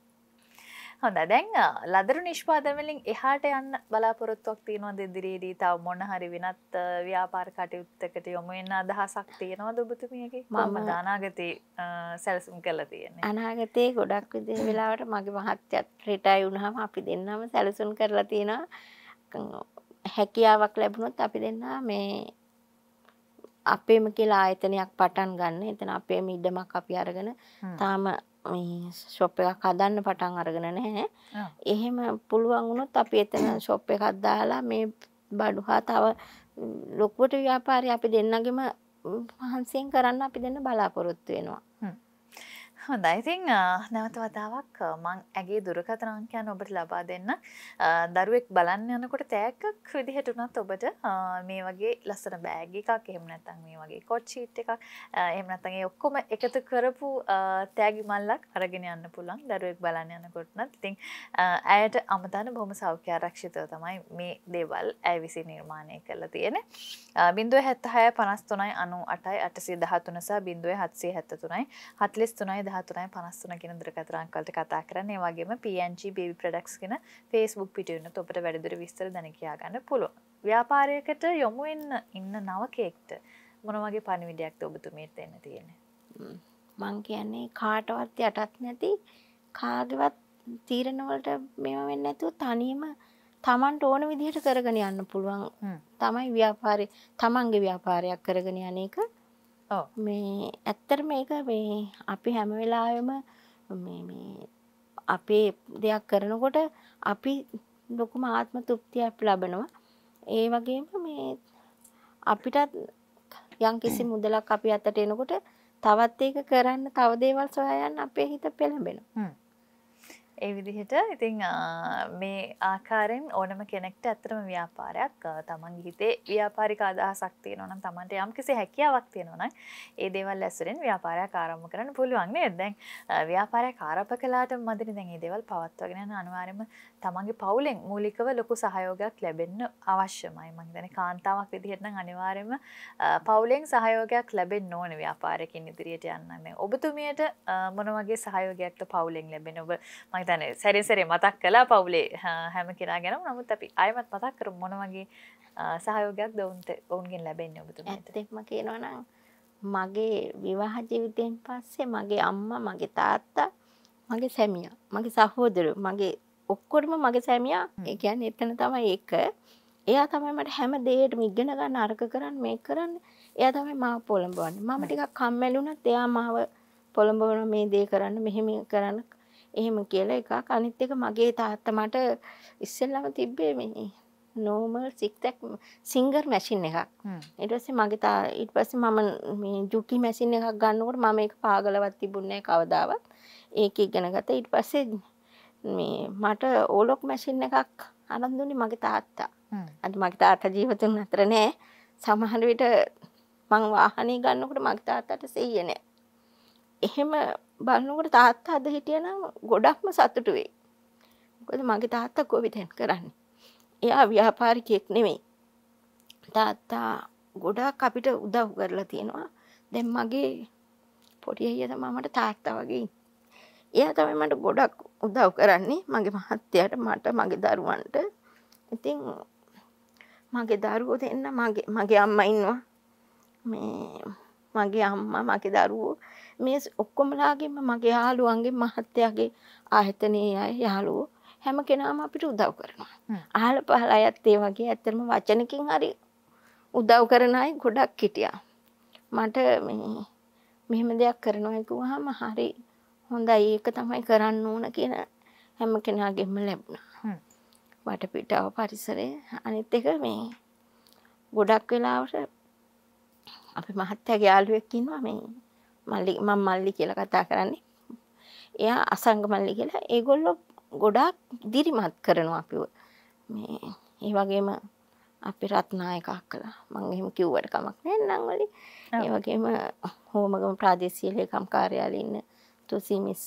හොඳ දැන් ලදරු නිෂ්පාදන වලින් එහාට යන්න බලාපොරොත්තුවක් තියෙනවද ඉදිරියේදී? තව මොන හරි වෙනත් ව්‍යාපාර කටයුත්තකට යොමු වෙන්න අදහසක් තියෙනවද ඔබතුමියගේ? මම අනාගතේ සැලසුම් කරලා තියෙන්නේ? අනාගතේ ගොඩක් විදිහ වෙලාවට මගේ මහත්තයත් රිටයර් වුණාම අපි දෙන්නම සැලසුම් කරලා තියෙනවා. හැකියාවක් ලැබුණොත් අපි දෙන්න මේ අපේම කියලා ආයතනයක් පටන් ගන්න. එතන අපේම ඉඩමක් අපි අරගෙන තාම මේ ෂොප් එකක් හදන්න පටන් අරගෙන නැහැ. එහෙම පුළුවන් වුණොත් අපි එතන ෂොප් එකක් දාලා මේ බඩු හා තව ලොකුවට ව්‍යාපාරය අපි දෙන්නගෙම මහන්සියෙන් කරන්න අපි දෙන්න බලාපොරොත්තු වෙනවා. හොඳයි ඉතින් නැවත වතාවක් මං ඇගේ දුරකථන අංකයන් ඔබට ලබා දෙන්න. දරුවෙක් බලන්න යනකොට තෑග්ගක් විදිහට උනත් ඔබට මේ වගේ ලස්සන බෑග් එකක් එහෙම නැත්නම් මේ වගේ කොට් ෂීට් එකක් එහෙම නැත්නම් ඒ ඔක්කොම එකතු කරපු තෑගි මල්ලක් අරගෙන යන්න පුළුවන් දරුවෙක් බලන්න යනකොට නත්. ඉතින් ඇයට අමතන බොහොම සෞඛ්‍ය ආරක්ෂිතව තමයි මේ දේවල් ඇය විසින් නිර්මාණය කරලා තියෙන්නේ. 076 53 98 813 සහ 0773 43 13 53 කියන දුරකථන අංක වලට කතා කරන්න. වගේම PNG Baby Products කියන Facebook පිටුවෙන් ඔබට වැඩිදුර විස්තර දැන කියා ගන්න පුළුවන්. ව්‍යාපාරයකට යොමු වෙන්න ඉන්න නවකයෙක්ට මොන වගේ පණිවිඩයක්ද ඔබතුමීට දෙන්න තියෙන්නේ? මං කියන්නේ කාටවත් යටත් නැති කාගේවත් තීරණ වලට මේව වෙන්නේ නැතුව තනියම තමන්ට ඕන විදිහට කරගෙන යන්න පුළුවන්. තමයි ව්‍යාපාරේ තමන්ගේ ව්‍යාපාරයක් කරගෙන යන එක මේ ඇත්තට මේක මේ අපි හැම වෙලාවෙම අපේ දෙයක් කරනකොට අපි ලොකුම ආත්ම තෘප්තියක් ලබනවා. ඒ වගේම මේ අපිටත් යම්කිසි මුදලක් අපි අතට එනකොට තවත් ඒක කරන්න තව දේවල් සොයා යන්න අපේ හිත පෙළඹෙනවා. ඒ විදිහට ඉතිං මේ ආකාරෙන් ඕනම කෙනෙක්ට ඇත්තරම ව්‍යාපාරයක් තමන්ගේ හිතේ ව්‍යාපාරික අදහසක් තියෙනවනම් තමන්ට යම් කිසි හැකියාවක් තියෙනවනම් ඒ දේවල් ඇසුරෙන් ව්‍යාපාරයක් ආරම්භ කරන්න පුළුවන් නේද? දැන් ව්‍යාපාරයක් ආරම්භ කළාට මදින දැන් මේ දේවල් පවත්වාගෙන යන අනිවාර්යයෙන්ම තමන්ගේ පවුලෙන් මූලිකව ලොකු සහයෝගයක් ලැබෙන්න අවශ්‍යමයි. මම හිතන්නේ කාන්තාවක් විදිහට නම් අනිවාර්යයෙන්ම පවුලෙන් සහයෝගයක් ලැබෙන්න ඕන ව්‍යාපාරයකින් ඉදිරියට යන්න. මේ ඔබතුමියට මොන වගේ සහයෝගයක්ද පවුලෙන් ලැබෙන ඔබ? මම හිතන්නේ සැරින් සැරේ මතක් කළා පවුලේ. හැම කෙනා ගැනම. නමුත් අපි ආයෙමත් මතක් කරමු මොන වගේ සහයෝගයක්ද ඔවුන්ට ඔවුන්ගෙන් ලැබෙන්නේ ඔබතුමියට ඇත්තෙක්ම කියනවා නම් මගේ විවාහ ජීවිතයෙන් පස්සේ මගේ අම්මා මගේ තාත්තා මගේ සැමියා මගේ සහෝදරයෝ මගේ ඔක්කොටම මගේ සැමියා. කියන්නේ එතන තමයි එක. එයා තමයි මට හැම දෙයකටම ඉගෙන ගන්න අරක කරන්න මේක කරන්න. එයා තමයි මාව පොළඹවන්නේ. මම ටිකක් කම්මැලි වුණත් එයා මාව පොළඹවන මේ දේ කරන්න මෙහෙම කරන්න එහෙම කියලා එකක්. අනිත් එක මගේ තාත්තා මට ඉස්සෙල්ලාම තිබ්බේ මේ නෝමල් සික්තැක් සිංගර් මැසින් එකක්. ඊට පස්සේ මගේ තා ඊට පස්සේ මම මේ ජුකි මැසින් එකක් ගන්නකොට මම ඒක පාගලවත් තිබුණේ කවදාවත්. ඒක ඉගෙන ගත්තා. ඊට පස්සේ මේ මට ඕලොක් මැසින් එකක් අරන් දුන්නේ මගේ තාත්තා. අද මගේ තාත්තා ජීවිතුන් අතර නෑ සමහර විට මං වාහනේ ගන්නකොට මගේ තාත්තට සිහිය නෑ එහෙම බලනකොට තාත්තා අද හිටියනම් ගොඩක්ම සතුටු වෙයි. මොකද මගේ තාත්තා කොවිතෙන් කරන්නේ. එයා ව්‍යාපාරිකයෙක් නෙමෙයි. තාත්තා ගොඩක් අපිට උදව් කරලා තියෙනවා. දැන් මගේ පොඩි අයියා තමයි මට තාත්තා වගේ එයා තමයි මට ගොඩක් උදව් කරන්නේ. මගේ මහත්තයාට මට මගේ දරුවන්ට. ඉතින් මගේ දරුවෝ දෙන්න මගේ මගේ අම්මා ඉන්නවා. මේ මගේ අම්මා මගේ දරුවෝ මේ ඔක්කොමලාගෙම මගේ යාළුවන්ගේ මහත්තයාගේ ආයතනයේ අය යාළුවෝ හැම කෙනාම අපිට උදව් කරනවා. අහල පහල අයත් ඒ වගේ ඇත්තටම වචනකින් හරි උදව් කරන අය ගොඩක් හිටියා. මට මේ මෙහෙම දෙයක් කරනවා කිව්වහම හරි හොඳයි ඒක තමයි කරන්න ඕන කියන හැම කෙනාගෙම ලැබුණා. වටපිටාව පරිසරය අනිත් එක මේ ගොඩක් වෙලාවට අපි මහත්තයාගේ යාළුවෙක් ඉන්නවා මේ මල්ලි මම මල්ලි කියලා කතා කරන්නේ. එයා අසංග මල්ලි කියලා. ඒගොල්ලෝ ගොඩාක් දිරිමත් කරනවා අපිව. මේ ඒ වගේම අපි රත්නායකක් කළා. මම එහෙම කිව්වට කමක් නැහැ නං වලි. ඒ වගේම හෝමගම ප්‍රාදේශීය ලේකම් කාර්යාලයේ ඉන්න තුසි මිස්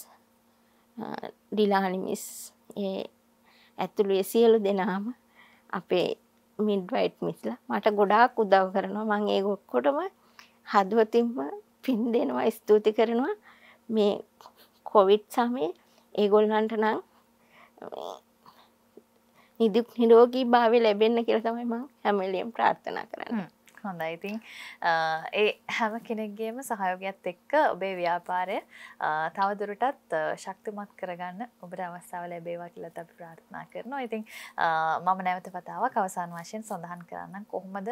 ඩිලානි මිස් ඒ ඇතුළු ඒ සියලු දෙනාම අපේ මිඩ්වයිට් මිස්ලා මට ගොඩාක් උදව් කරනවා මම ඒ ඔක්කොටම හදවතින්ම පින් දෙනවා ස්තුති කරනවා මේ කොවිඩ් සමයේ ඒගොල්ලන්ට නම් නිදුක් නිරෝගී භාවය ලැබෙන්න කියලා තමයි මම හැම වෙලෙම ප්‍රාර්ථනා කරන්නේ. හොඳයි ඉතින් ඒ හැම කෙනෙක්ගේම සහයෝගයත් එක්ක ඔබේ ව්‍යාපාරය තවදුරටත් ශක්තිමත් කරගන්න ඔබට අවස්ථාව ලැබේවා කියලාත් අපි ප්‍රාර්ථනා කරනවා. ඉතින් මම නැවත වතාවක් අවසාන වශයෙන් සඳහන් කරන්නම් කොහොමද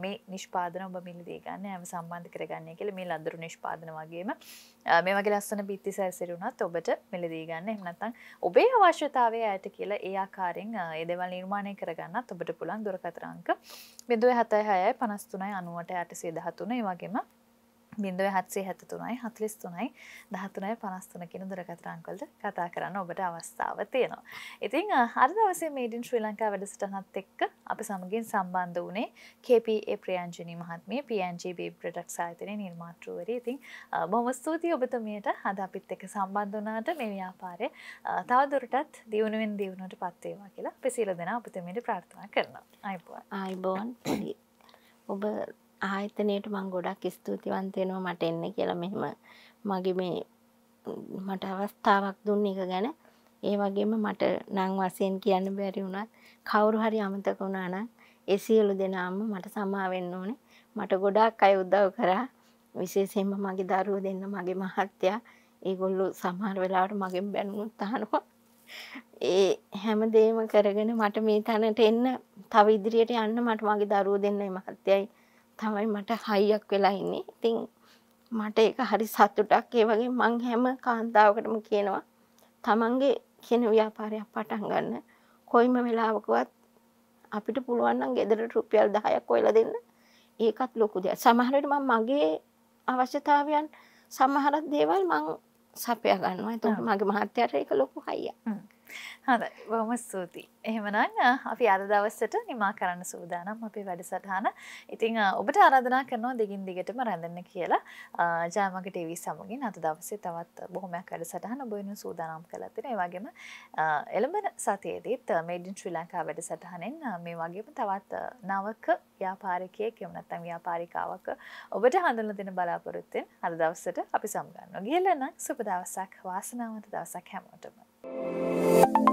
මේ නිෂ්පාදන ඔබ මිලදී ගන්න හැම සම්බන්ධ කරගන්නේ කියලා මේ ලදරු නිෂ්පාදන වගේම මේ වගේ ලස්සන බිත්ති සැරසිරි වුණත් ඔබට මිලදී ගන්න. එහෙම නැත්නම් ඔබේ අවශ්‍යතාවය ඇයට කියලා ඒ ආකාරයෙන් ඒ දේවල් නිර්මාණය කරගන්නත් ඔබට පුළුවන් දුරකථන අංක 076 50 තුනයි අනුවට යටසේ දහතුන වගේම බිඳුව හත්සේ හැත තුනයි හතලිස් තුනයි දහතුනයි පනස්තුන කියන දුරකතරංකවලට කතා කරන්න ඔබට අවස්ථාව තියෙනවා. ඉතින් අර දවසේ මේඩින් ශ්‍රී ලංකා වැඩසටහනත් එක්ක අපි සමගින් සම්බන්ධ වුණේ KPA ප්‍රියංජනී මහත්මිය PNG බේබි ප්‍රොඩක්ට්ස් ආයතනයේ නිර්මාතෘවරිය. ඉතින් බොහොම ස්තුතියි ඔබතුමියට අද අපිත් එක්ක සම්බන්ධ වුණාට මේ ව්‍යාපාරය තවදුරටත් දියුණුවෙන් දියුණුවට පත් වේවා කියලා අපි සියලු දෙනා ඔබතුමියට ප්‍රාර්ථනා කරනවා. ආයිබෝන්. ආයිබෝන්. ඔබ ආයතනයට මං ගොඩක් ස්තුතිවන්ත වෙනවා මට එන්න කියලා මෙහෙම මගේ මේ මට අවස්ථාවක් දුන්න එක ගැන. ඒ වගේම මට නං වශයෙන් කියන්න බැරි වුණත් කවුරු හරි අමතක වුණා නම් ඒ සියලු දෙනාම මට සමා වෙන්න ඕනේ. මට ගොඩාක් අය උදව් කරා. විශේෂයෙන්ම මගේ දරුවෝ දෙන්න මගේ මහත්තයා. ඒගොල්ලෝ සමහර වෙලාවට මගෙන් බැනුනුත් අහනවා. ඒ හැමදේම කරගෙන මට මේ තැනට එන්න තව ඉදිරියට යන්න මට මගේ දරුවෝ දෙන්නයි මහත්තයයි තමයි මට හයියක් වෙලා ඉන්නේ. ඉතින් මට ඒක හරි සතුටක්. ඒ වගේ මං හැම කාන්තාවකටම කියනවා තමන්ගේ කියන ව්‍යාපාරයක් පටන් ගන්න. කොයිම වෙලාවකවත් අපිට පුළුවන් නම් ගෙදරට රුපියල් 10ක් හොයලා දෙන්න. ඒකත් ලොකු දෙයක්. සමහර විට මම මගේ අවශ්‍යතාවයන් සමහර දේවල් මං සපයා ගන්නවා. එතකොට මගේ මහත්තයාට ඒක ලොකු හයියක් හොඳයි බොහොම ස්තුතියි. එහෙමනම් අපි අද දවසට නිමා කරන්න සූදානම් අපේ වැඩසටහන. ඉතින් ඔබට ආරාධනා කරනවා දිගින් දිගටම රැඳෙන්න කියලා. ජයමග ටීවී සමගින් අද දවසේ තවත් බොහොමයක් වැඩසටහන ඔබ වෙනුවෙන් සූදානම් කරලා තියෙනවා. ඒ වගේම එළඹෙන සතියේදීත් මේඩ් ඉන් ශ්‍රී ලංකා වැඩසටහනෙන් මේ වගේම තවත් නවක ව්‍යාපාරිකයෙක් එහෙම නැත්නම් ව්‍යාපාරිකාවක ඔබට හඳුන්වලා දෙන බලාපොරොත්තුෙන් අද දවසට අපි සමුගන්නවා. ගිහලා නම් සුබ දවසක් වාසනාවන්ත දවසක් හැමෝටම. Thank you.